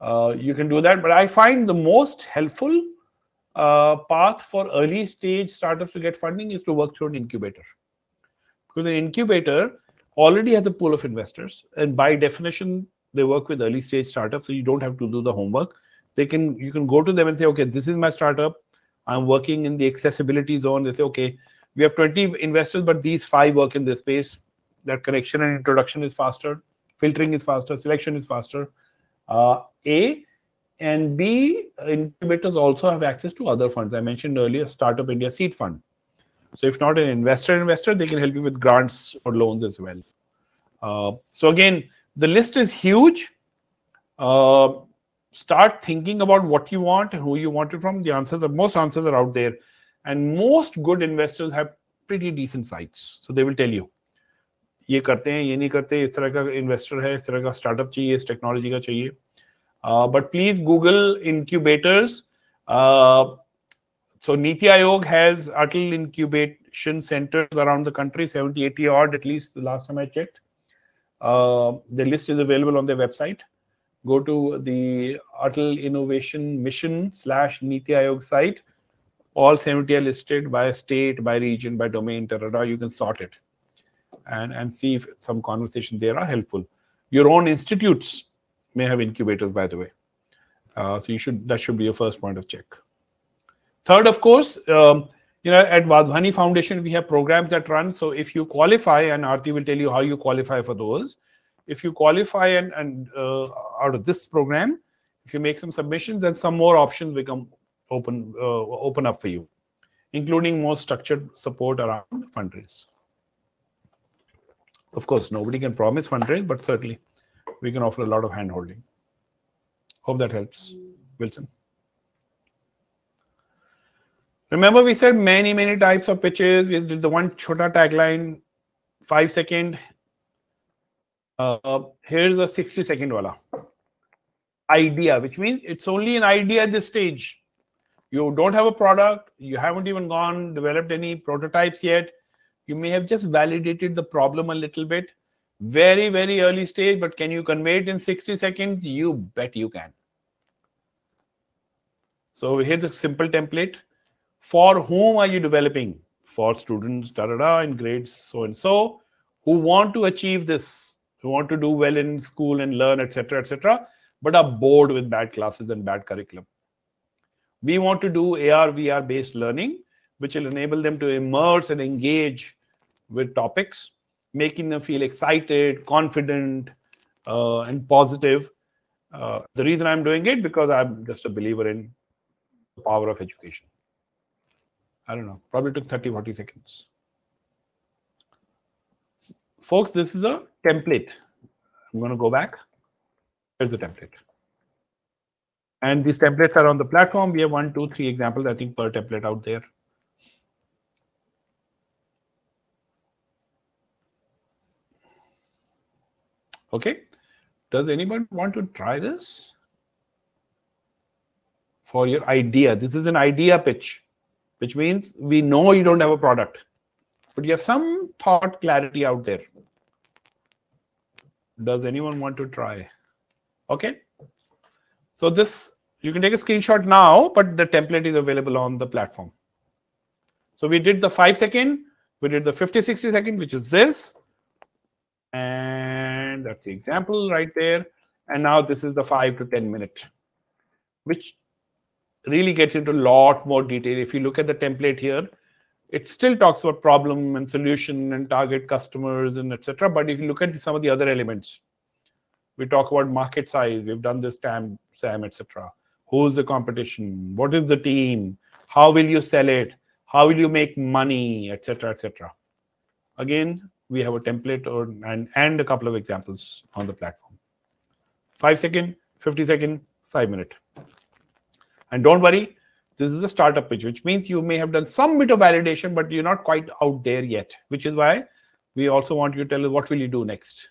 Speaker 1: Uh, you can do that, but I find the most helpful uh, path for early stage startups to get funding is to work through an incubator. Because an incubator, already has a pool of investors and by definition they work with early stage startups so you don't have to do the homework. They can you can go to them and say okay this is my startup. I'm working in the accessibility zone. They say okay we have 20 investors but these five work in this space. That connection and introduction is faster filtering is faster selection is faster uh, a and b incubators also have access to other funds i mentioned earlier startup india seed fund so if not an investor investor, they can help you with grants or loans as well. Uh, so again, the list is huge. Uh, start thinking about what you want who you want it from. The answers are most answers are out there, and most good investors have pretty decent sites. So they will tell you. ये करते हैं, ये नहीं करते, इस तरह का investor है, इस तरह का स्टार्टअप चाहिए, इस टेक्नोलॉजी का चाहिए। But please Google incubators so NITI Aayog has Atal incubation centres around country seventy eighty or at least last time I check the list is available on the website go to the innovation mission slash NITI Aayog site all seventy are listed by state by region by domain there you can sort it and, and see if some conversations there are helpful. Your own institutes may have incubators, by the way. Uh, so you should that should be your first point of check. Third, of course, um, you know, at Wadhwani Foundation, we have programs that run. So if you qualify, and Aarti will tell you how you qualify for those. If you qualify and, and uh, out of this program, if you make some submissions, then some more options become open uh, open up for you, including more structured support around fundraise. Of course, nobody can promise fundraise, but certainly we can offer a lot of handholding. Hope that helps, Wilson. Remember, we said many, many types of pitches. We did the one chota tagline, five second. Uh, here's a 60 second wala. Idea, which means it's only an idea at this stage. You don't have a product. You haven't even gone developed any prototypes yet. You may have just validated the problem a little bit. Very, very early stage, but can you convey it in 60 seconds? You bet you can. So here's a simple template for whom are you developing? For students, da da da, in grades so and so, who want to achieve this, who want to do well in school and learn, etc., etc., but are bored with bad classes and bad curriculum. We want to do AR, VR based learning, which will enable them to immerse and engage with topics, making them feel excited, confident, uh, and positive. Uh, the reason I'm doing it because I'm just a believer in the power of education. I don't know, probably took 30, 40 seconds. Folks, this is a template. I'm going to go back. Here's the template. And these templates are on the platform. We have one, two, three examples, I think, per template out there. Okay. Does anyone want to try this? For your idea. This is an idea pitch, which means we know you don't have a product, but you have some thought clarity out there. Does anyone want to try? Okay. So this, you can take a screenshot now, but the template is available on the platform. So we did the five second, we did the 50, 60 second, which is this. And that's the example right there. And now this is the five to 10 minute, which really gets into a lot more detail. If you look at the template here, it still talks about problem and solution and target customers and etc. But if you look at some of the other elements, we talk about market size. We've done this TAM, SAM, etc. Who's the competition? What is the team? How will you sell it? How will you make money, etc., etc. Again, we have a template or and and a couple of examples on the platform. Five second, 50 second, five minute. And don't worry, this is a startup pitch, which means you may have done some bit of validation, but you're not quite out there yet, which is why we also want you to tell us what will you do next.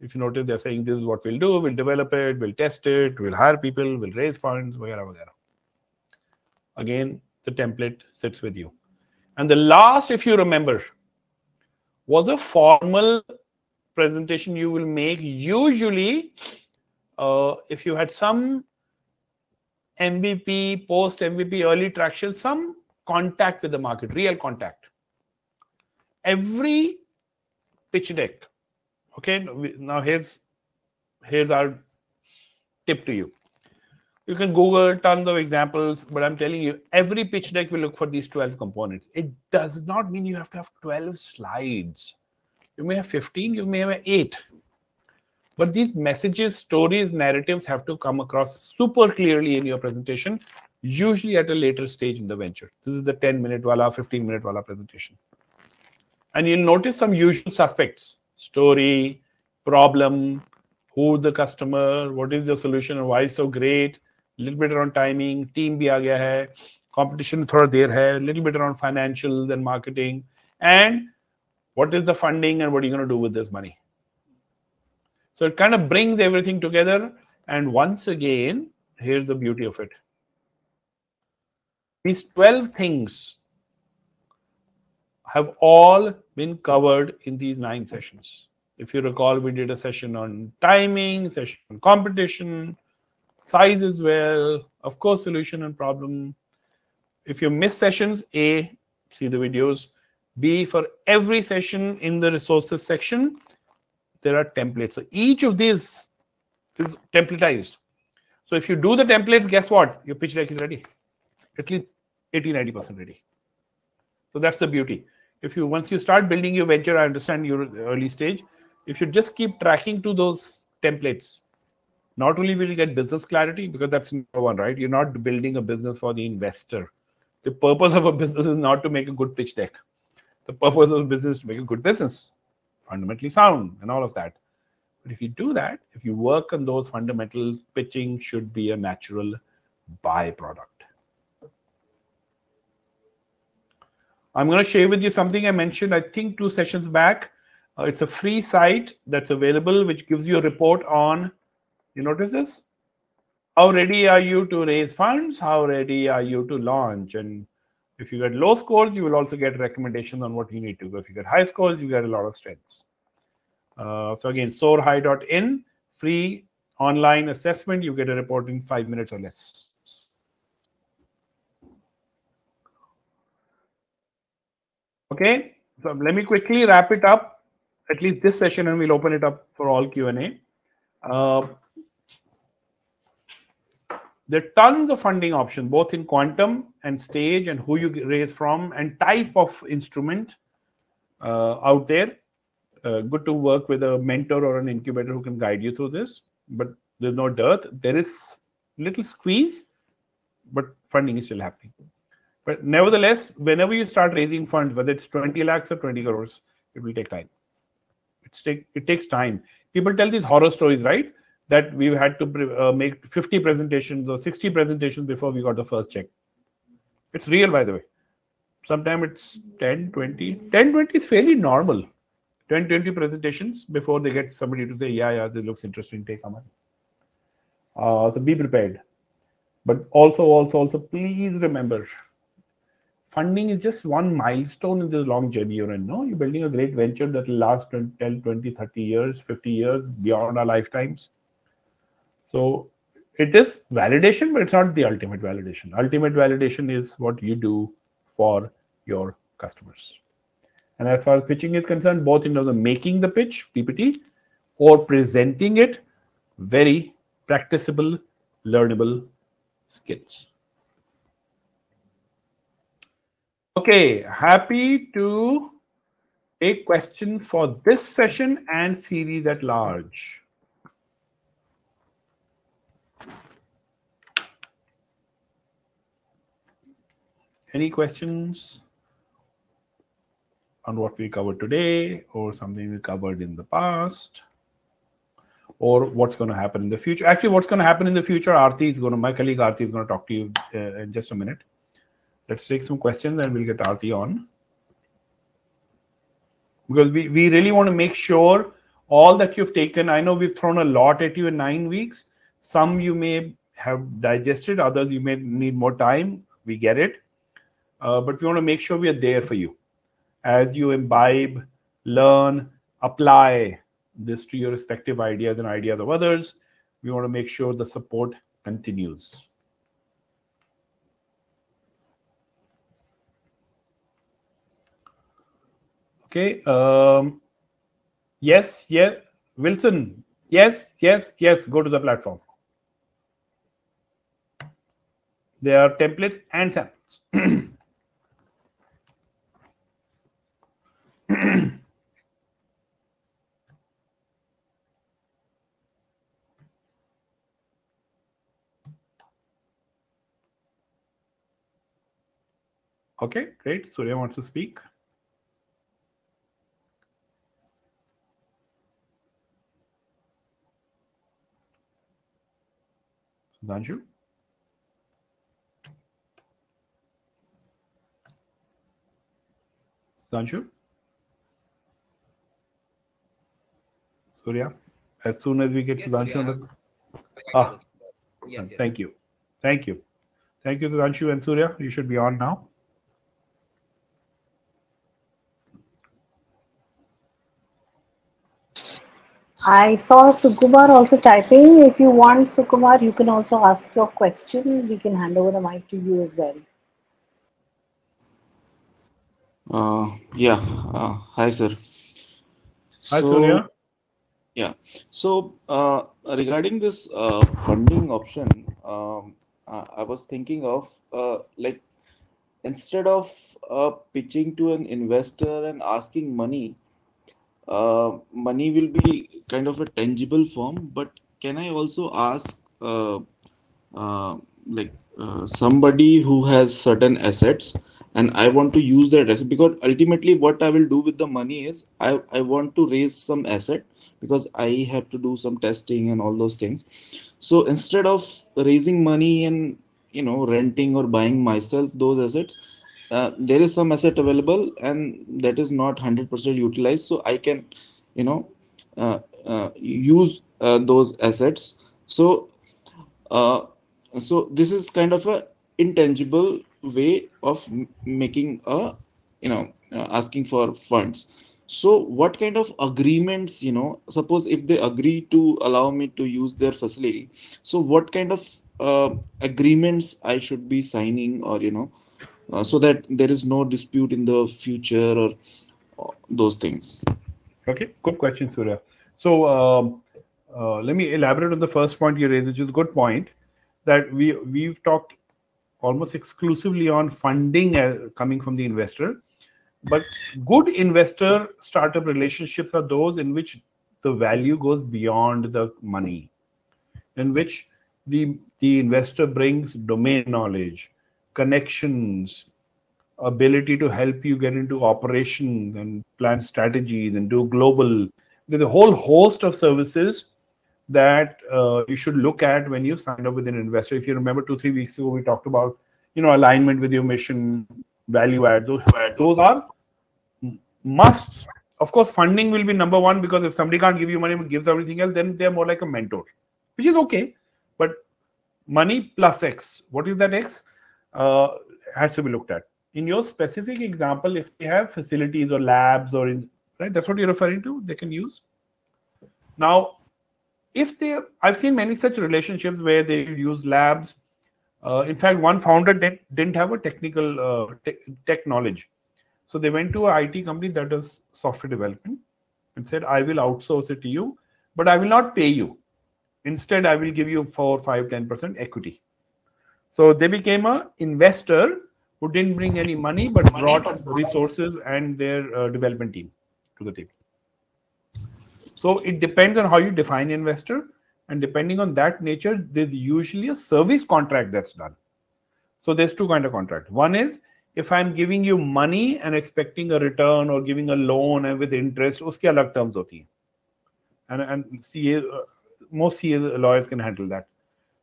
Speaker 1: If you notice, they're saying this is what we'll do, we'll develop it, we'll test it, we'll hire people, we'll raise funds, whatever, whatever. Again, the template sits with you. And the last, if you remember, was a formal presentation you will make. Usually, uh, if you had some MVP, post MVP, early traction, some contact with the market, real contact. Every pitch deck. Okay, now here's here's our tip to you. You can Google tons of examples, but I'm telling you, every pitch deck will look for these 12 components. It does not mean you have to have 12 slides. You may have 15, you may have 8. But these messages, stories, narratives have to come across super clearly in your presentation, usually at a later stage in the venture. This is the 10 minute wala, 15 minute wala presentation. And you'll notice some usual suspects story, problem, who the customer, what is the solution, and why is so great, little bit around timing, team bhi aa gaya hai, competition thoda der hai, little bit around financials and marketing, and what is the funding and what are you going to do with this money? So it kind of brings everything together. And once again, here's the beauty of it. These 12 things have all been covered in these nine sessions. If you recall, we did a session on timing, session on competition, size as well, of course, solution and problem. If you miss sessions, A, see the videos. B, for every session in the resources section, there are templates. So each of these is templatized. So if you do the templates, guess what? Your pitch deck is ready. At least 80, 90% ready. So that's the beauty. If you once you start building your venture, I understand your early stage. If you just keep tracking to those templates, not only will you get business clarity, because that's number one, right? You're not building a business for the investor. The purpose of a business is not to make a good pitch deck. The purpose of a business is to make a good business fundamentally sound and all of that. But if you do that, if you work on those fundamentals, pitching should be a natural byproduct. I'm going to share with you something I mentioned, I think, two sessions back. Uh, it's a free site that's available, which gives you a report on, you notice this? How ready are you to raise funds? How ready are you to launch? And if you get low scores, you will also get recommendations on what you need to go. If you get high scores, you get a lot of strengths. Uh, so again, soarhigh.in, free online assessment. You get a report in five minutes or less. Okay, so let me quickly wrap it up, at least this session, and we'll open it up for all Q&A. Uh, there are tons of funding options, both in quantum and stage and who you raise from and type of instrument uh, out there. Uh, good to work with a mentor or an incubator who can guide you through this, but there's no dearth. There is little squeeze, but funding is still happening. But nevertheless, whenever you start raising funds, whether it's 20 lakhs or 20 crores, it will take time. It's take, it takes time. People tell these horror stories, right? That we had to uh, make 50 presentations or 60 presentations before we got the first check. It's real, by the way. Sometimes it's 10, 20. 10, 20 is fairly normal. 10, 20 presentations before they get somebody to say, yeah, yeah, this looks interesting, take a money. Uh, so be prepared. But also, also, also, please remember, funding is just one milestone in this long journey you're in. No, you're building a great venture that will last 10, 20, 30 years, 50 years, beyond our lifetimes. So it is validation, but it's not the ultimate validation. Ultimate validation is what you do for your customers. And as far as pitching is concerned, both in terms of making the pitch, PPT, or presenting it, very practicable, learnable skills. Okay, happy to take questions for this session and series at large. Any questions on what we covered today or something we covered in the past? Or what's going to happen in the future? Actually, what's going to happen in the future, Arti is going to, my colleague Arti is going to talk to you uh, in just a minute. Let's take some questions and we'll get Arti on. Because we, we really want to make sure all that you've taken, I know we've thrown a lot at you in nine weeks. Some you may have digested, others you may need more time. We get it. Uh, but we want to make sure we are there for you as you imbibe, learn, apply this to your respective ideas and ideas of others. We want to make sure the support continues. Okay. Um, yes, yes. Wilson, yes, yes, yes. Go to the platform. There are templates and samples. okay, great. Surya wants to speak. Sudhanshu? Sudhanshu? Surya, as soon as we get yes, Sudhanshu on the... Ah, yes, yes, thank you. Thank you. Thank you, Sudhanshu and Surya. You should be on now.
Speaker 2: I saw Sukumar also typing. If you want, Sukumar, you can also ask your question. We can hand over the mic to you as well.
Speaker 3: Uh, yeah. Uh, hi, sir.
Speaker 1: Hi, so, Surya.
Speaker 3: Yeah. So uh, regarding this uh, funding option, um, I was thinking of uh, like instead of uh, pitching to an investor and asking money, uh, money will be kind of a tangible form but can i also ask uh, uh, like uh, somebody who has certain assets and i want to use that asset? Because ultimately what i will do with the money is i, I want to raise some asset because i have to do some testing and all those things. So instead of raising money and you know renting or buying myself those assets uh, there is some asset available and that is not 100% utilized. So i can you know uh, uh, use uh, those assets. So uh, so this is kind of a intangible way of making a you know asking for funds. So what kind of agreements you know suppose if they agree to allow me to use their facility so what kind of agreements i should be signing or you know uh, so that there is no dispute in the future or uh, those things.
Speaker 1: Okay, good question, Surya. So um, uh, let me elaborate on the first point you raised, which is a good point. That we we've talked almost exclusively on funding uh, coming from the investor, but good investor startup relationships are those in which the value goes beyond the money, in which the the investor brings domain knowledge, connections, ability to help you get into operations and plan strategies and do global. There's a whole host of services that uh, you should look at when you sign up with an investor. If you remember two, three weeks ago, we talked about, you know, alignment with your mission, value add. Those, those are musts of course, funding will be number one because if somebody can't give you money but gives everything else, then they're more like a mentor, which is okay. But money plus X, what is that X? Uh, has to be looked at. In your specific example, if they have facilities or labs or in, right, that's what you're referring to, they can use. Now, if they, I've seen many such relationships where they use labs. Uh, in fact, one founder didn't, didn't have a technical uh, te- tech knowledge so they went to an IT company that does software development and said, I will outsource it to you, but I will not pay you. Instead, I will give you 4, 5, 10% equity. So they became an investor who didn't bring any money but brought resources and their uh, development team to the table. So it depends on how you define investor. And depending on that nature, there's usually a service contract that's done. So there's two kind of contract. One is if I'm giving you money and expecting a return or giving a loan and with interest, उसकी अलग terms होती हैं. And and CA uh, most CA lawyers can handle that.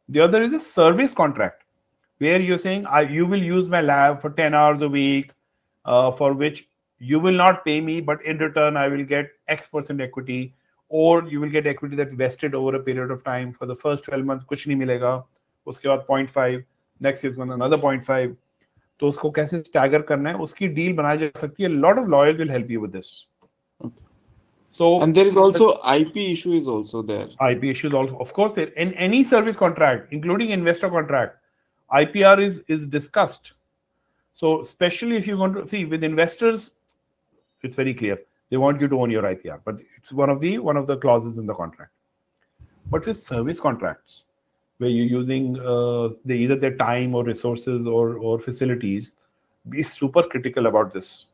Speaker 1: The other is a service contract where you're saying I you will use my lab for 10 hours a week, uh, for which you will not pay me, but in return I will get X percent equity, or you will get equity that vested over a period of time. For the first 12 months कुछ नहीं मिलेगा, उसके बाद 0.5, next is one another 0.5. तो उसको कैसे stagger करना है उसकी डील बनाई जा सकती है lot of lawyers will help you with this
Speaker 3: so and there is also ip issue is also there
Speaker 1: ip issues also of course in any service contract including investor contract ipr is is discussed. So especially if you want to see with investors it's very clear. They want you to own your ipr but it's one of the one of the clauses in the contract. But with service contracts where you're using uh, the, either their time or resources or, or facilities, be super critical about this.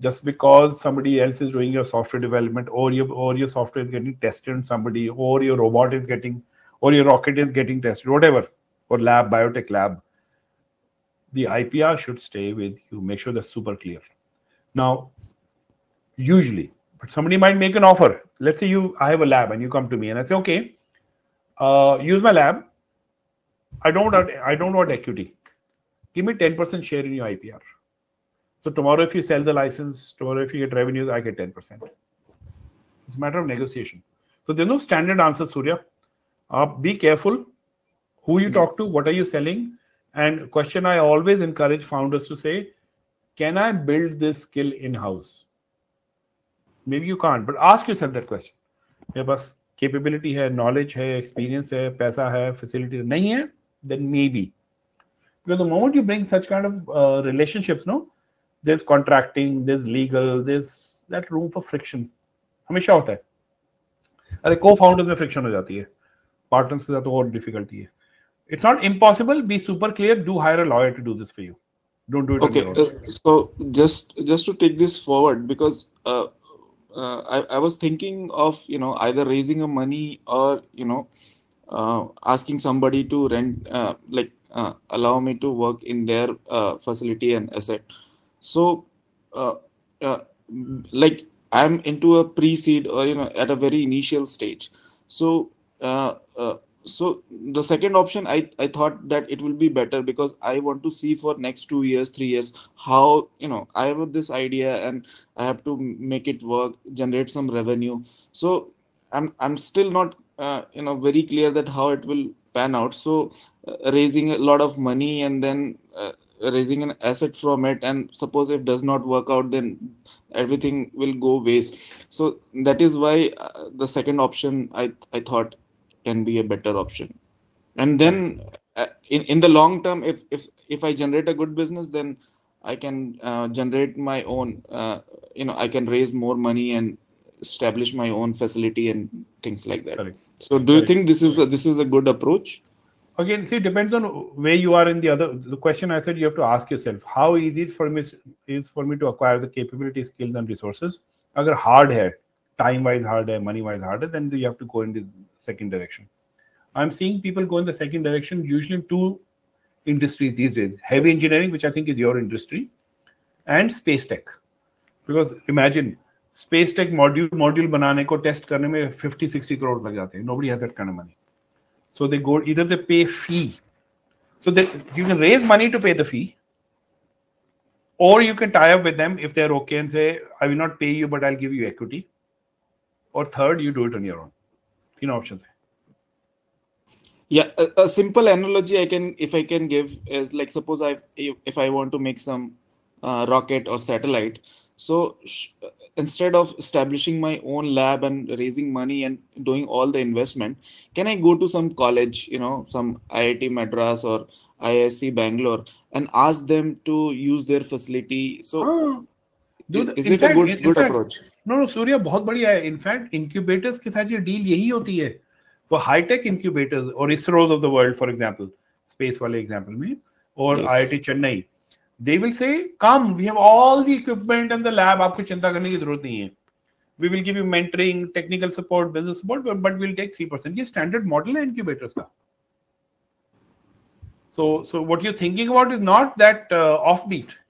Speaker 1: Just because somebody else is doing your software development or your or your software is getting tested on somebody or your robot is getting or your rocket is getting tested, whatever, or lab, biotech lab, the IPR should stay with you. Make sure that's super clear. Now, usually, but somebody might make an offer. Let's say you I have a lab and you come to me and I say, okay, uh, use my lab. I don't want, I don't want equity. Give me 10% share in your IPR. So tomorrow, if you sell the license, tomorrow if you get revenues, I get 10%. It's a matter of negotiation. So there's no standard answer, Surya. Uh, be careful who you talk to, what are you selling, and question I always encourage founders to say, can I build this skill in-house? Maybe you can't, but ask yourself that question. Yeah, bus capability है knowledge है experience है पैसा है facility नहीं है then may be because the moment you bring such kind of uh, relationships no there's contracting there's legal there's that room for friction हमेशा होता है अरे को फाउंडर्स में फ्रिक्शन हो जाती है पार्टनर्स के साथ और डिफिकल्टी है It's not impossible. Be super clear. Do hire a lawyer to do this for you. Don't do it
Speaker 3: okay uh, so just just to take this forward because uh, uh, I, I was thinking of you know either raising a money or you know uh, asking somebody to rent uh, like uh, allow me to work in their uh, facility and asset. So uh, like i'm into a pre-seed or you know at a very initial stage. So so the second option i i thought that it will be better because i want to see for next two years three years how you know i have this idea and i have to make it work generate some revenue. So i'm i'm still not uh, you know very clear that how it will pan out. So uh, raising a lot of money and then uh, raising an asset from it and suppose if does not work out then everything will go waste. So that is why uh, the second option i i thought can be a better option and then uh, in, in the long term if if if i generate a good business then i can uh, generate my own uh, you know i can raise more money and establish my own facility and things like that Correct. so do Correct. you think this is a, this is a good approach
Speaker 1: again see it depends on where you are in the other the question i said you have to ask yourself how easy is for me is for me to acquire the capability skills and resources agar hard hai time wise hard hai money wise hard then you have to go in the second direction. I'm seeing people go in the second direction, usually in two industries these days. Heavy engineering, which I think is your industry, and space tech. Because imagine space tech module module banane ko test karne mein 50 60 crore lag jate hain. Nobody has that kind of money. So they go either they pay fee. So they, you can raise money to pay the fee or you can tie up with them if they're okay and say i will not pay you but i'll give you equity or third you do it on your own. Three options.
Speaker 3: Yeah, a, a simple analogy I can, if I can give, is like suppose I, if I want to make some uh, rocket or satellite, so sh- instead of establishing my own lab and raising money and doing all the investment, can I go to some college, you know, some IIT Madras or IISc Bangalore and ask them to use their facility? So
Speaker 1: हाँ, Dude,
Speaker 3: is it a good good
Speaker 1: fact-
Speaker 3: approach?
Speaker 1: No no Surya बहुत बढ़िया है। In fact incubators के साथ ये deal यही होती है। वो हाईटेक इंक्यूबेटर्स और ISROs of the world for example space वाले एग्जांपल में और
Speaker 3: Yes.
Speaker 1: IIT Chennai they will say come we have all the equipment and the lab आपको चिंता करने की ज़रूरत नहीं है। We will give you mentoring technical support business support but will take 3% ये स्टैंडर्ड मॉडल है इंक्यूबेटर्स का। So so what you're thinking about is not that uh, offbeat.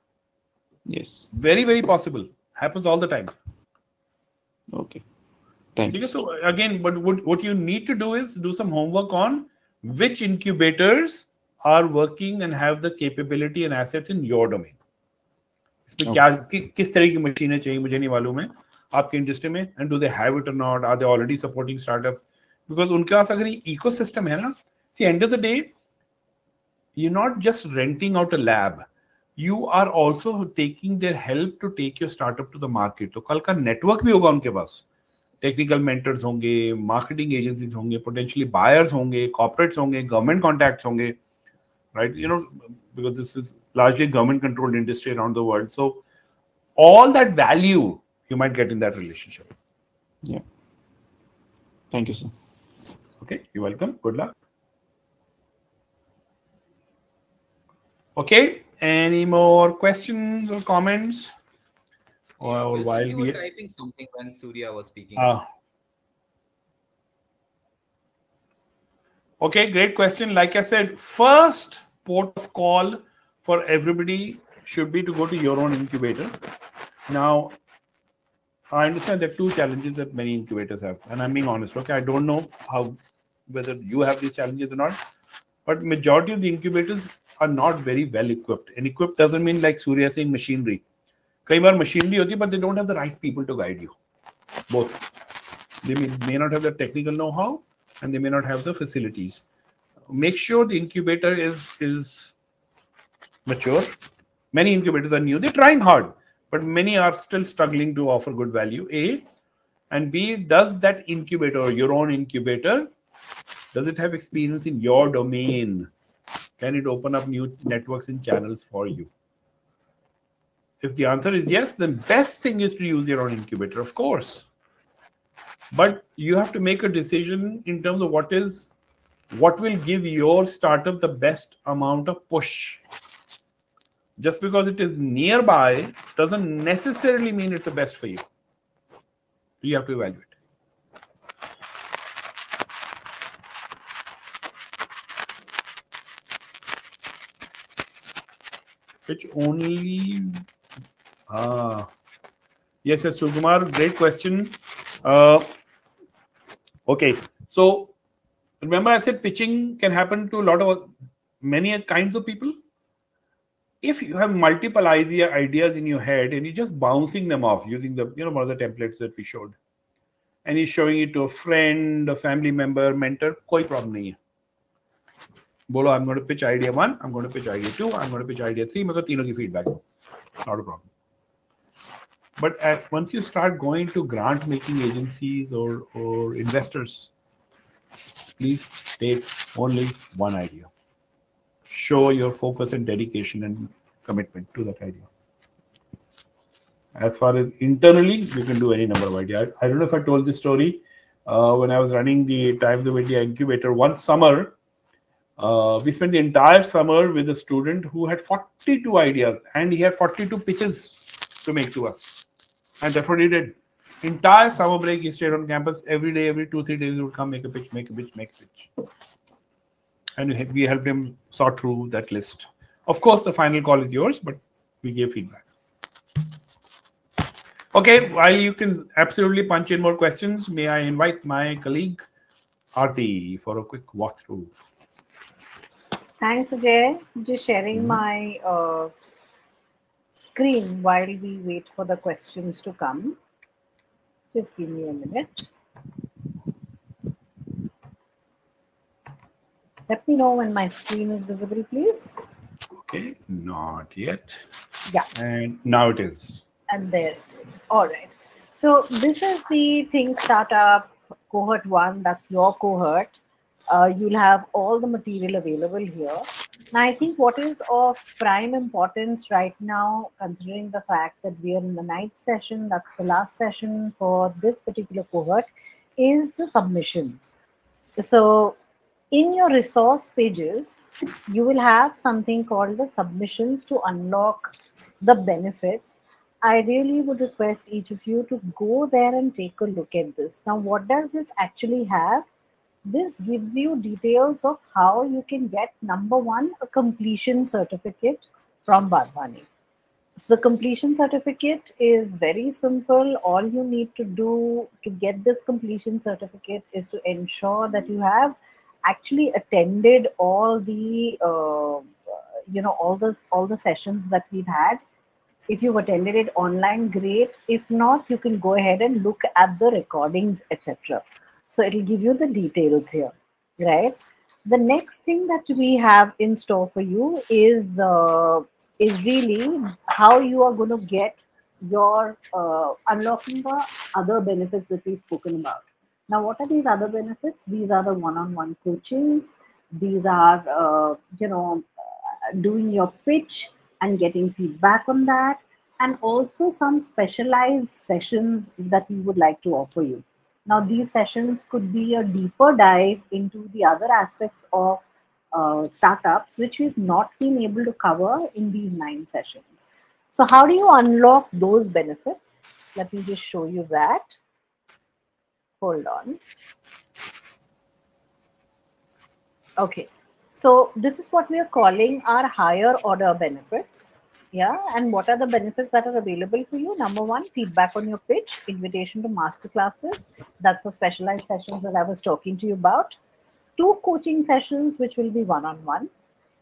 Speaker 3: Yes.
Speaker 1: very very possible happens all the time
Speaker 3: Okay. Thank
Speaker 1: ठीक
Speaker 3: you.
Speaker 1: है so again but what, what you need to do is do some homework on which incubators are working and have the capability and assets in your domain इसमें क्या कि, किस तरह की मशीनें चाहिए मुझे नहीं मालूम है आपके इंडस्ट्री में and do they have it और not are they already supporting startups because उनके पास अगर इकोसिस्टम है ना see end of the day you're not just renting out a lab you are also taking their help to take your startup to the market तो कल का network भी होगा उनके पास टेक्निकल मेंटर्स होंगे मार्केटिंग एजेंसीज होंगे पोटेंशियली बायर्स होंगे कॉर्पोरेट्स होंगे गवर्नमेंट कॉन्टैक्ट्स होंगे right you know because this is largely government controlled industry around the world so all that value you might get in that relationship
Speaker 3: Yeah. Thank you, sir.
Speaker 1: Okay, you're welcome. Good luck. Okay, any more questions or comments? Or
Speaker 4: Yes,
Speaker 1: while we
Speaker 4: typing something when Surya was speaking.
Speaker 1: Ah. Okay, great question. Like I said, first port of call for everybody should be to go to your own incubator. Now, I understand there are two challenges that many incubators have, and I'm being honest. Okay, I don't know how whether you have these challenges or not, but majority of the incubators are not very well equipped. And equipped doesn't mean like Surya saying machinery. कई बार machinery होती है, but they don't have the right people to guide you. Both. They may, may not have the technical know-how, and they may not have the facilities. Make sure the incubator is is mature. Many incubators are new. They're trying hard, but many are still struggling to offer good value. A and B, does that incubator or your own incubator does it have experience in your domain? Can it open up new networks and channels for you? If the answer is yes, then best thing is to use your own incubator, of course. But you have to make a decision in terms of what is what will give your startup the best amount of push. Just because it is nearby doesn't necessarily mean it's the best for you. You have to evaluate. which only ah. Yes yes Sukumar great question. Uh, okay so remember I said pitching can happen to a lot of many kinds of people? If you have multiple ideas in your head and you're just bouncing them off using the you know one of the templates that we showed and you're showing it to a friend a family member mentor koi problem nahi hai. बोलो I'm going to pitch idea one, I'm going to pitch idea two, I'm going to pitch idea three. मेरे को तीनों की feedback दो. Not a problem. But at, once you start going to grant making agencies or, or investors, please take only one idea. Show your focus and dedication and commitment to that idea. As far as internally, you can do any number of ideas. I, I don't know if I told this story uh, when I was running the Times of India incubator. One summer, uh, we spent the entire summer with a student who had 42 ideas and he had 42 pitches to make to us. And that's what he did. Entire summer break, he stayed on campus every day, every two, three days, he would come make a pitch, make a pitch, make a pitch. And we- helped him sort through that list. Of course, the final call is yours, but we gave feedback. Okay, while you can absolutely punch in more questions, may I invite my colleague Aarti for a quick walkthrough.
Speaker 2: Thanks, Ajay. Just sharing
Speaker 1: Mhm.
Speaker 2: my uh, screen while we wait for the questions to come. Just give me a minute. Let me know when my screen is visible, please.
Speaker 1: Okay, not yet.
Speaker 2: Yeah.
Speaker 1: And now it is.
Speaker 2: And there it is. All right. So this is the Think Startup cohort one. That's your cohort. Uh, you'll have all the material available here. Now, I think what is of prime importance right now, considering the fact that we are in the ninth session, that's the last session for this particular cohort, is the submissions. So in your resource pages, you will have something called the submissions to unlock the benefits. I really would request each of you to go there and take a look at this. Now, what does this actually have? This gives you details of how you can get number one, a completion certificate from Wadhwani. So the completion certificate is very simple. All you need to do to get this completion certificate is to ensure that you have actually attended all the uh, you know all this all the sessions that we've had if you've attended it online great if not you can go ahead and look at the recordings etc so it'll give you the details here right the next thing that we have in store for you is uh, is really how you are going to get your uh, unlocking the other benefits that we've spoken about now, what are these other benefits? These are the one-on-one coachings. These are, uh, you know, doing your pitch and getting feedback on that, and also some specialized sessions that we would like to offer you. Now, these sessions could be a deeper dive into the other aspects of uh, startups, which we've not been able to cover in these nine sessions. So, how do you unlock those benefits? Let me just show you that hold on. Okay, so this is what we are calling our higher order benefits. Yeah, and what are the benefits that are available for you? Number one, feedback on your pitch, invitation to master classes. That's the specialized sessions that I was talking to you about. Two coaching sessions, which will be one on one.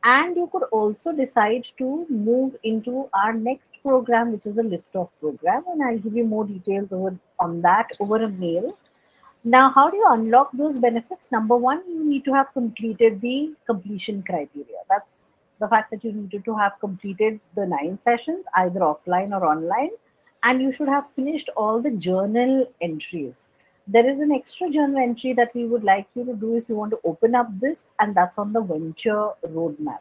Speaker 2: And you could also decide to move into our next program, which is a lift off program. And I'll give you more details over on that over a mail now, how do you unlock those benefits? Number one, you need to have completed the completion criteria. That's the fact that you needed to have completed the nine sessions, either offline or online, and you should have finished all the journal entries. There is an extra journal entry that we would like you to do if you want to open up this, and that's on the venture roadmap.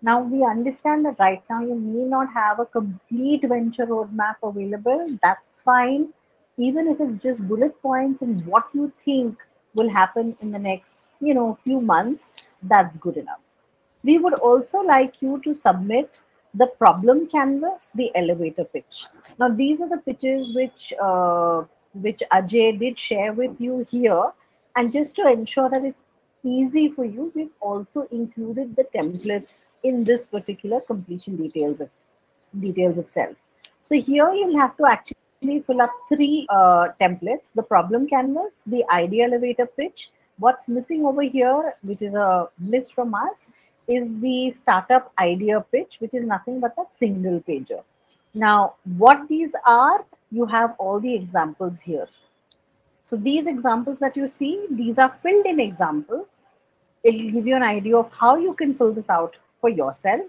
Speaker 2: Now, we understand that right now you may not have a complete venture roadmap available. That's fine even if it's just bullet points and what you think will happen in the next you know few months that's good enough we would also like you to submit the problem canvas the elevator pitch now these are the pitches which uh, which ajay did share with you here and just to ensure that it's easy for you we've also included the templates in this particular completion details details itself so here you'll have to actually fill up three uh, templates, the problem canvas, the idea elevator pitch. What's missing over here, which is a miss from us, is the startup idea pitch, which is nothing but a single pager. Now, what these are, you have all the examples here. So these examples that you see, these are filled in examples. It'll give you an idea of how you can fill this out for yourself.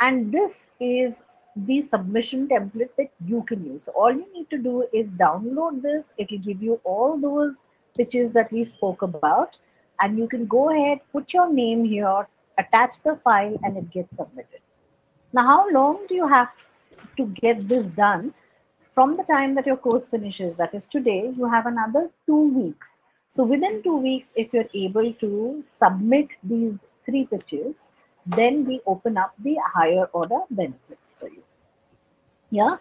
Speaker 2: And this is the submission template that you can use. So all you need to do is download this. It will give you all those pitches that we spoke about. And you can go ahead, put your name here, attach the file, and it gets submitted. Now, how long do you have to get this done? From the time that your course finishes, that is today, you have another two weeks. So within two weeks, if you're able to submit these three pitches, then we open up the higher order benefits for you yeah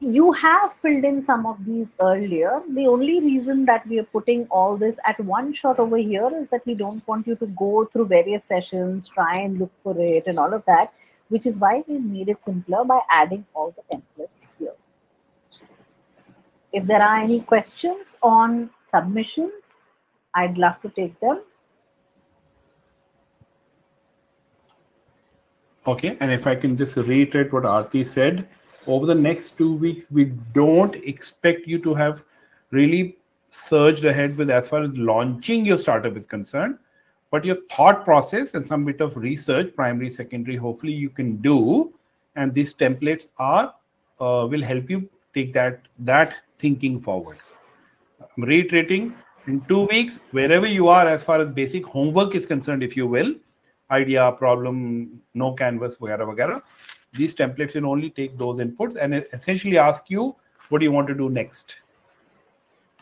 Speaker 2: you have filled in some of these earlier. The only reason that we are putting all this at one shot over here is that we don't want you to go through various sessions try and look for it and all of that which is why we made it simpler by adding all the templates here. If there are any questions on submissions i'd love to take them.
Speaker 1: Okay and if i can just reiterate what arti said over the next two weeks, we don't expect you to have really surged ahead with as far as launching your startup is concerned. But your thought process and some bit of research, primary, secondary, hopefully you can do. And these templates are uh, will help you take that that thinking forward. I'm reiterating in two weeks, wherever you are, as far as basic homework is concerned, if you will, idea, problem, no canvas, vagara, vagara, these templates will only take those inputs and essentially ask you what do you want to do next.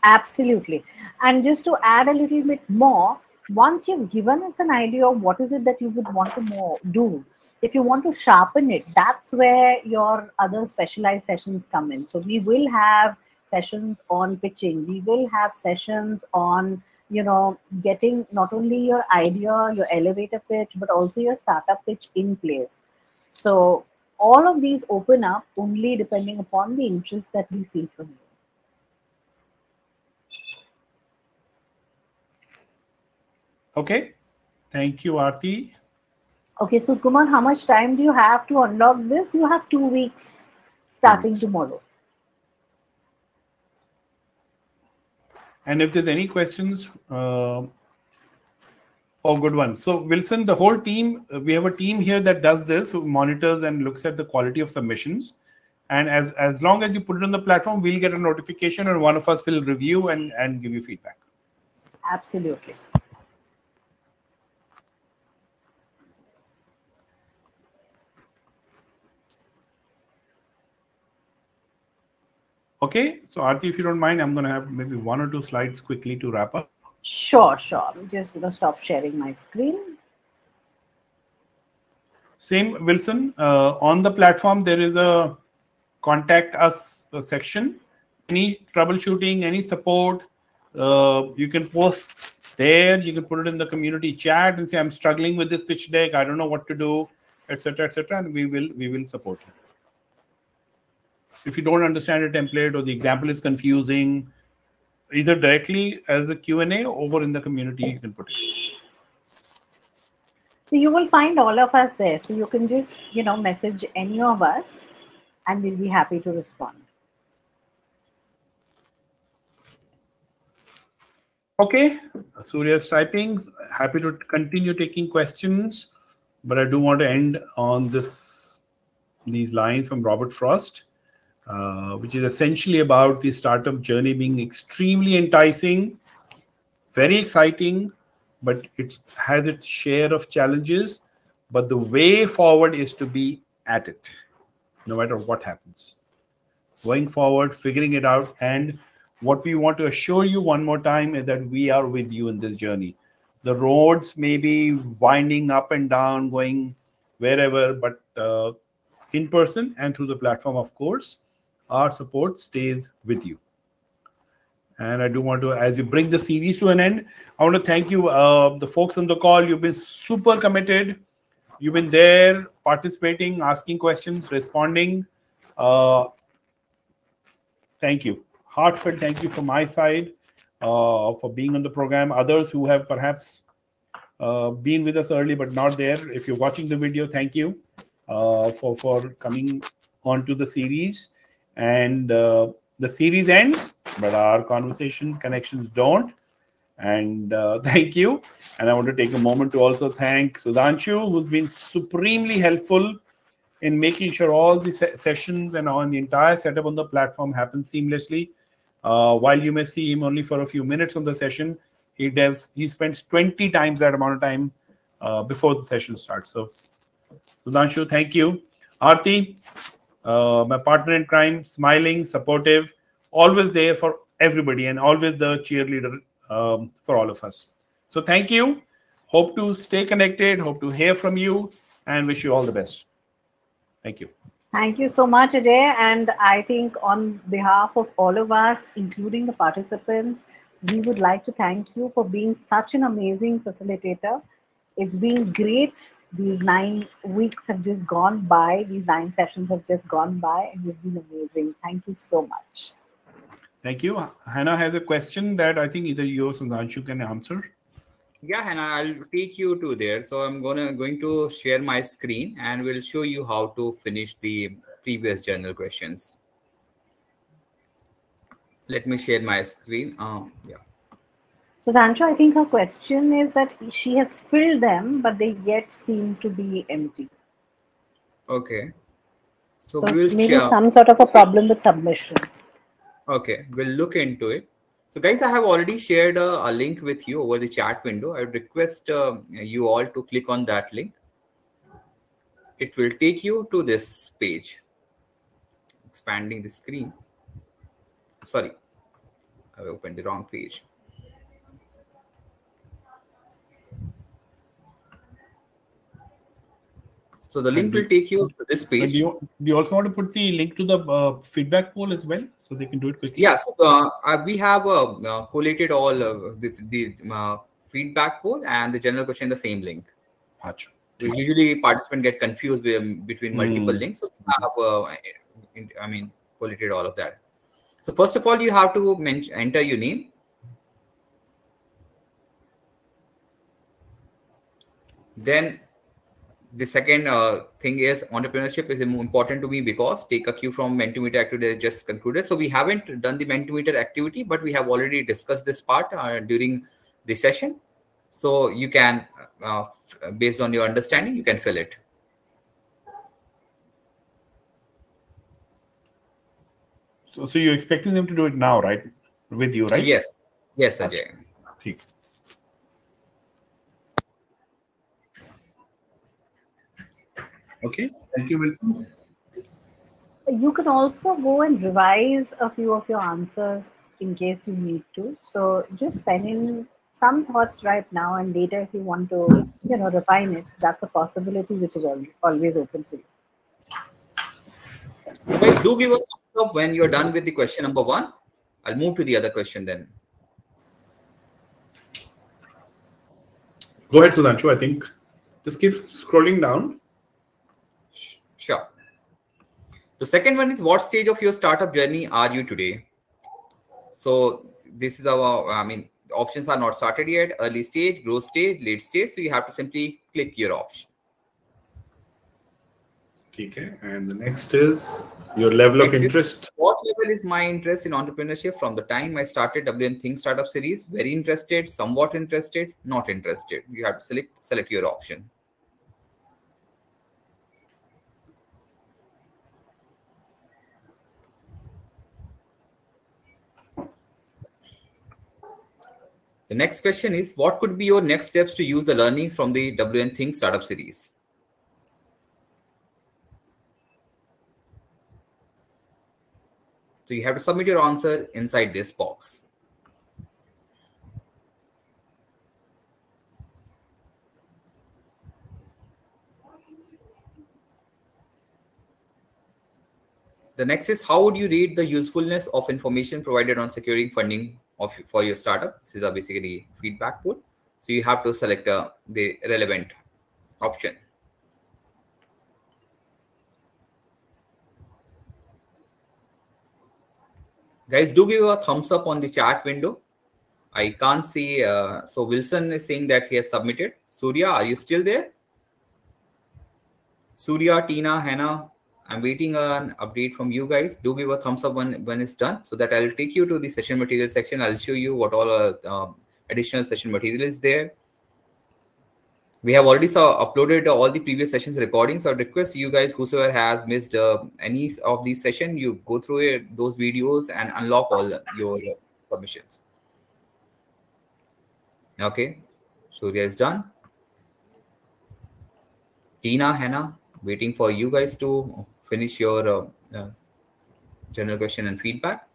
Speaker 2: Absolutely. And just to add a little bit more, once you've given us an idea of what is it that you would want to more do, if you want to sharpen it, that's where your other specialized sessions come in. So we will have sessions on pitching. We will have sessions on, you know, getting not only your idea, your elevator pitch, but also your startup pitch in place. So all of these open up only depending upon the interest that we see from you.
Speaker 1: Okay. Thank you, Aarti.
Speaker 2: Okay, Sukumar, how much time do you have to unlock this? You have two weeks starting tomorrow.
Speaker 1: And if there's any questions, uh, oh, good one. So Wilson, the whole team, uh, we have a team here that does this, who monitors and looks at the quality of submissions. And as as long as you put it on the platform, we'll get a notification, and one of us will review and and give you feedback.
Speaker 2: Absolutely.
Speaker 1: Okay, so Aarti, if you don't mind, I'm going to have maybe one or two slides quickly to wrap up.
Speaker 2: Sure, sure. I'm just going to stop sharing my screen.
Speaker 1: Same, Wilson. Uh, on the platform, there is a contact us uh, section. Any troubleshooting, any support, uh, you can post there. You can put it in the community chat and say, "I'm struggling with this pitch deck. I don't know what to do," etc., etc., and we will we will support you if you don't understand a template or the example is confusing, either directly as a Q&A or in the community, you can put it.
Speaker 2: So you will find all of us there. So you can just, you know, message any of us and we'll be happy to respond.
Speaker 1: Okay, Surya's typing. Happy to continue taking questions, but I do want to end on this these lines from Robert Frost. Uh, which is essentially about the startup journey being extremely enticing, very exciting, but it has its share of challenges. But the way forward is to be at it, no matter what happens. Going forward, figuring it out. And what we want to assure you one more time is that we are with you in this journey. The roads may be winding up and down, going wherever, but uh, in person and through the platform, of course our support stays with you. And I do want to, as you bring the series to an end, I want to thank you, uh, the folks on the call. You've been super committed. You've been there, participating, asking questions, responding. Uh, thank you. Heartfelt thank you from my side uh, for being on the program. Others who have perhaps uh, been with us early but not there. If you're watching the video, thank you uh, for for coming onto the series and uh, the series ends but our conversation connections don't. And uh, thank you. And i want to take a moment to also thank sudhanshu who's been supremely helpful in making sure all the se- sessions and on the entire setup on the platform happens seamlessly. Uh, while you may see him only for a few minutes on the session he does he spends 20 times that amount of time uh, before the session starts. So sudhanshu thank you. Aarti, uh, my partner in crime, smiling, supportive, always there for everybody, and always the cheerleader um, for all of us. So thank you. Hope to stay connected. Hope to hear from you, and wish you all the best. Thank you.
Speaker 2: Thank you so much, Ajay. And I think on behalf of all of us, including the participants, we would like to thank you for being such an amazing facilitator. It's been great these nine weeks have just gone by. These nine sessions have just gone by, and it's been amazing. Thank you so much.
Speaker 1: Thank you. Hannah has a question that I think either you or Sudhanshu can answer.
Speaker 4: Yeah, Hannah, I'll take you to there. So I'm gonna going to share my screen and we'll show you how to finish the previous journal questions. Let me share my screen. Um, yeah.
Speaker 2: Sudhanshu, I think her question is that she has filled them, but they yet seem to be empty.
Speaker 4: Okay. So,
Speaker 2: So,
Speaker 4: we'll
Speaker 2: maybe
Speaker 4: share-
Speaker 2: some sort of a problem with submission.
Speaker 4: Okay, we'll look into it. So, guys, I have already shared a, a link with you over the chat window. I would request um, you all to click on that link. It will take you to this page. Expanding the screen. Sorry, I opened the wrong page. So the link will take you to this page.
Speaker 1: do, you, do you also want to put the link to the uh, feedback poll as well so they can do it quickly?
Speaker 4: Yeah, so uh, uh, we have uh, uh, collated all uh, the, the uh, feedback poll and the general question in the same link.
Speaker 1: Acha.
Speaker 4: Usually, participants get confused with, between multiple
Speaker 1: Hmm.
Speaker 4: links. So we have, uh, I mean, collated all of that. So first of all, you have to men- enter your name. Then the second uh, thing is entrepreneurship is important to me because take a cue from Mentimeter activity I just concluded. So we haven't done the Mentimeter activity, but we have already discussed this part uh, during the session. So you can, uh, based on your understanding, you can fill it.
Speaker 1: So, so you're expecting them to do it now, right? With you, right?
Speaker 4: Yes, yes, Ajay.
Speaker 1: Okay. Thank you, Wilson.
Speaker 2: You can also go and revise a few of your answers in case you need to. So just pen in some thoughts right now, and later if you want to, you know, refine it, that's a possibility which is always open for you.
Speaker 4: Guys, do give us a thumbs up when you're done with the question number one. I'll move to the other question then.
Speaker 1: Go ahead, Sudhanshu. I think just keep scrolling down.
Speaker 4: Sure. The second one is what stage of your startup journey are you today? So this is our, I mean, options are not started yet, early stage, growth stage, late stage. So you have to simply click your option.
Speaker 1: Okay. And the next is your level of
Speaker 4: Next is-
Speaker 1: interest.
Speaker 4: What level is my interest in entrepreneurship from the time I started WEN Think Startup Series? Very interested, somewhat interested, not interested. You have to select select your option. The next question is what could be your next steps to use the learnings from the WEN Think Startup Series? So you have to submit your answer inside this box. The next is how would you rate the usefulness of information provided on securing funding of for your startup? This is a basically feedback pool. So you have to select uh, the relevant option. guys do give a thumbs up on the chat window i can't see uh, so wilson is saying that he has submitted surya are you still there surya tina hannah i'm waiting an update from you guys. Do give a thumbs up when when it's done so that i'll take you to the session material section. I'll show you what all uh, um, additional session material is there. We have already saw uploaded all the previous sessions recordings. So i request you guys whosoever has missed uh, any of these session you go through it, those videos and unlock all your uh, submissions. Okay. Surya is done. Tina hannah waiting for you guys to finish your uh, uh, general question and feedback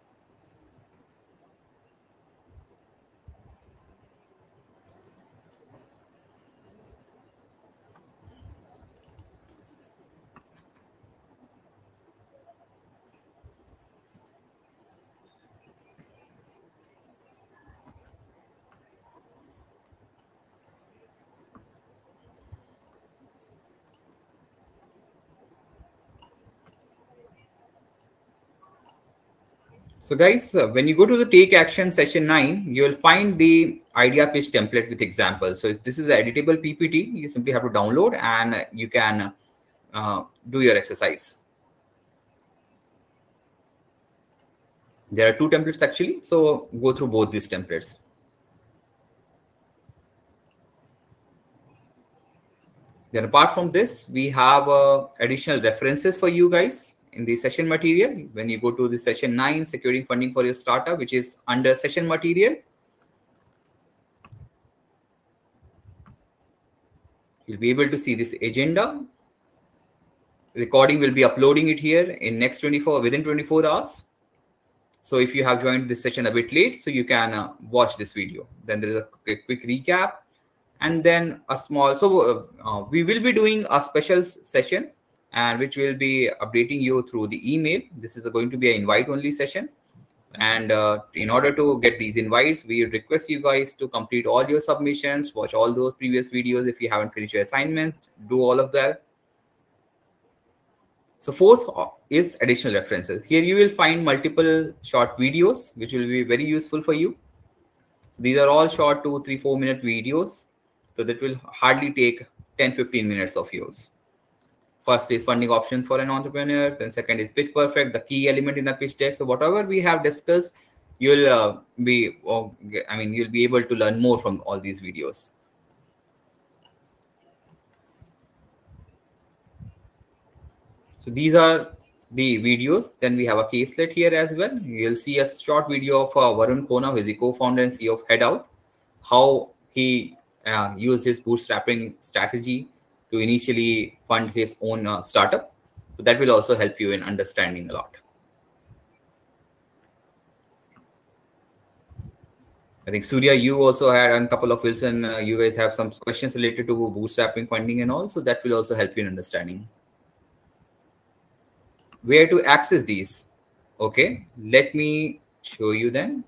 Speaker 4: So guys, uh, when you go to the take action session nine, you will find the idea page template with examples. So this is the editable PPT. You simply have to download and you can uh, do your exercise. There are two templates actually. So go through both these templates. Then apart from this, we have uh, additional references for you guys in the session material. When you go to the session 9, securing funding for your startup, which is under session material, you'll be able to see this agenda. Recording will be uploading it here in next 24 within 24 hours. So if you have joined this session a bit late, so you can uh, watch this video. Then there is a quick, quick recap and then a small. So uh, uh, we will be doing a special session and which will be updating you through the email. This is going to be an invite only session. And uh, in order to get these invites, we request you guys to complete all your submissions, watch all those previous videos. If you haven't finished your assignments, do all of that. So fourth uh, is additional references. Here you will find multiple short videos, which will be very useful for you. So these are all short two, three, four minute videos. So that will hardly take 10, 15 minutes of yours. First is funding option for an entrepreneur. Then second is pitch perfect, the key element in a pitch deck. So whatever we have discussed, you'll uh, be, oh, I mean, you'll be able to learn more from all these videos. So these are the videos. Then we have a caselet here as well. You'll see a short video of uh, Varun Khona, who is the co-founder and CEO of Headout, how he uh, used his bootstrapping strategy to initially fund his own uh, startup. So that will also help you in understanding a lot. I think Surya, you also had a couple of Wilson. Uh, you guys have some questions related to bootstrapping funding and all, so that will also help you in understanding where to access these. Okay, let me show you then.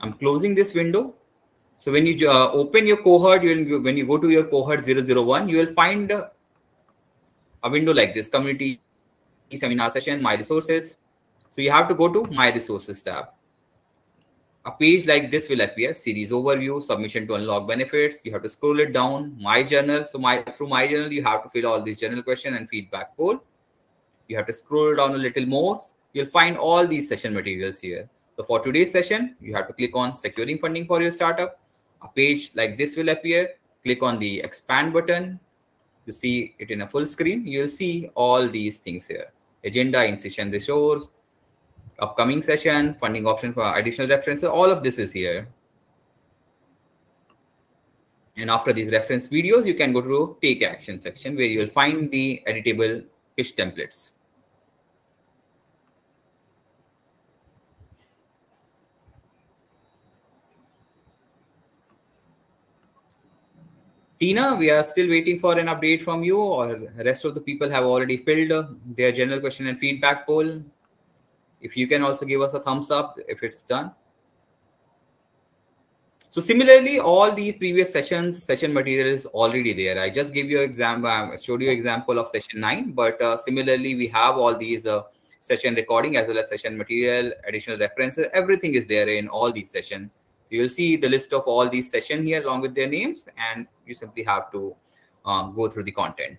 Speaker 4: I'm closing this window. So when you uh, open your cohort, you when you go to your cohort 001, you will find a window like this, community seminar session, my resources. So you have to go to my resources tab. A page like this will appear, series overview, submission to unlock benefits. You have to scroll it down, my journal. So my through my journal, you have to fill all these general question and feedback poll you have to scroll down a little more. You'll find all these session materials here. So for today's session, you have to click on securing funding for your startup. A page like this will appear. Click on the expand button to see it in a full screen. You'll see all these things here. Agenda, in-session resource, upcoming session, funding option for additional references. All of this is here. And after these reference videos, you can go to take action section where you'll find the editable pitch templates. Tina, we are still waiting for an update from you, or rest of the people have already filled their general question and feedback poll. If you can also give us a thumbs up if it's done. So similarly, all these previous sessions, session material is already there. I just gave you an example, I showed you example of session nine, but uh, similarly, we have all these uh, session recording as well as session material, additional references. Everything is there in all these sessions. So you'll see the list of all these sessions here along with their names, and you simply have to uh, go through the content.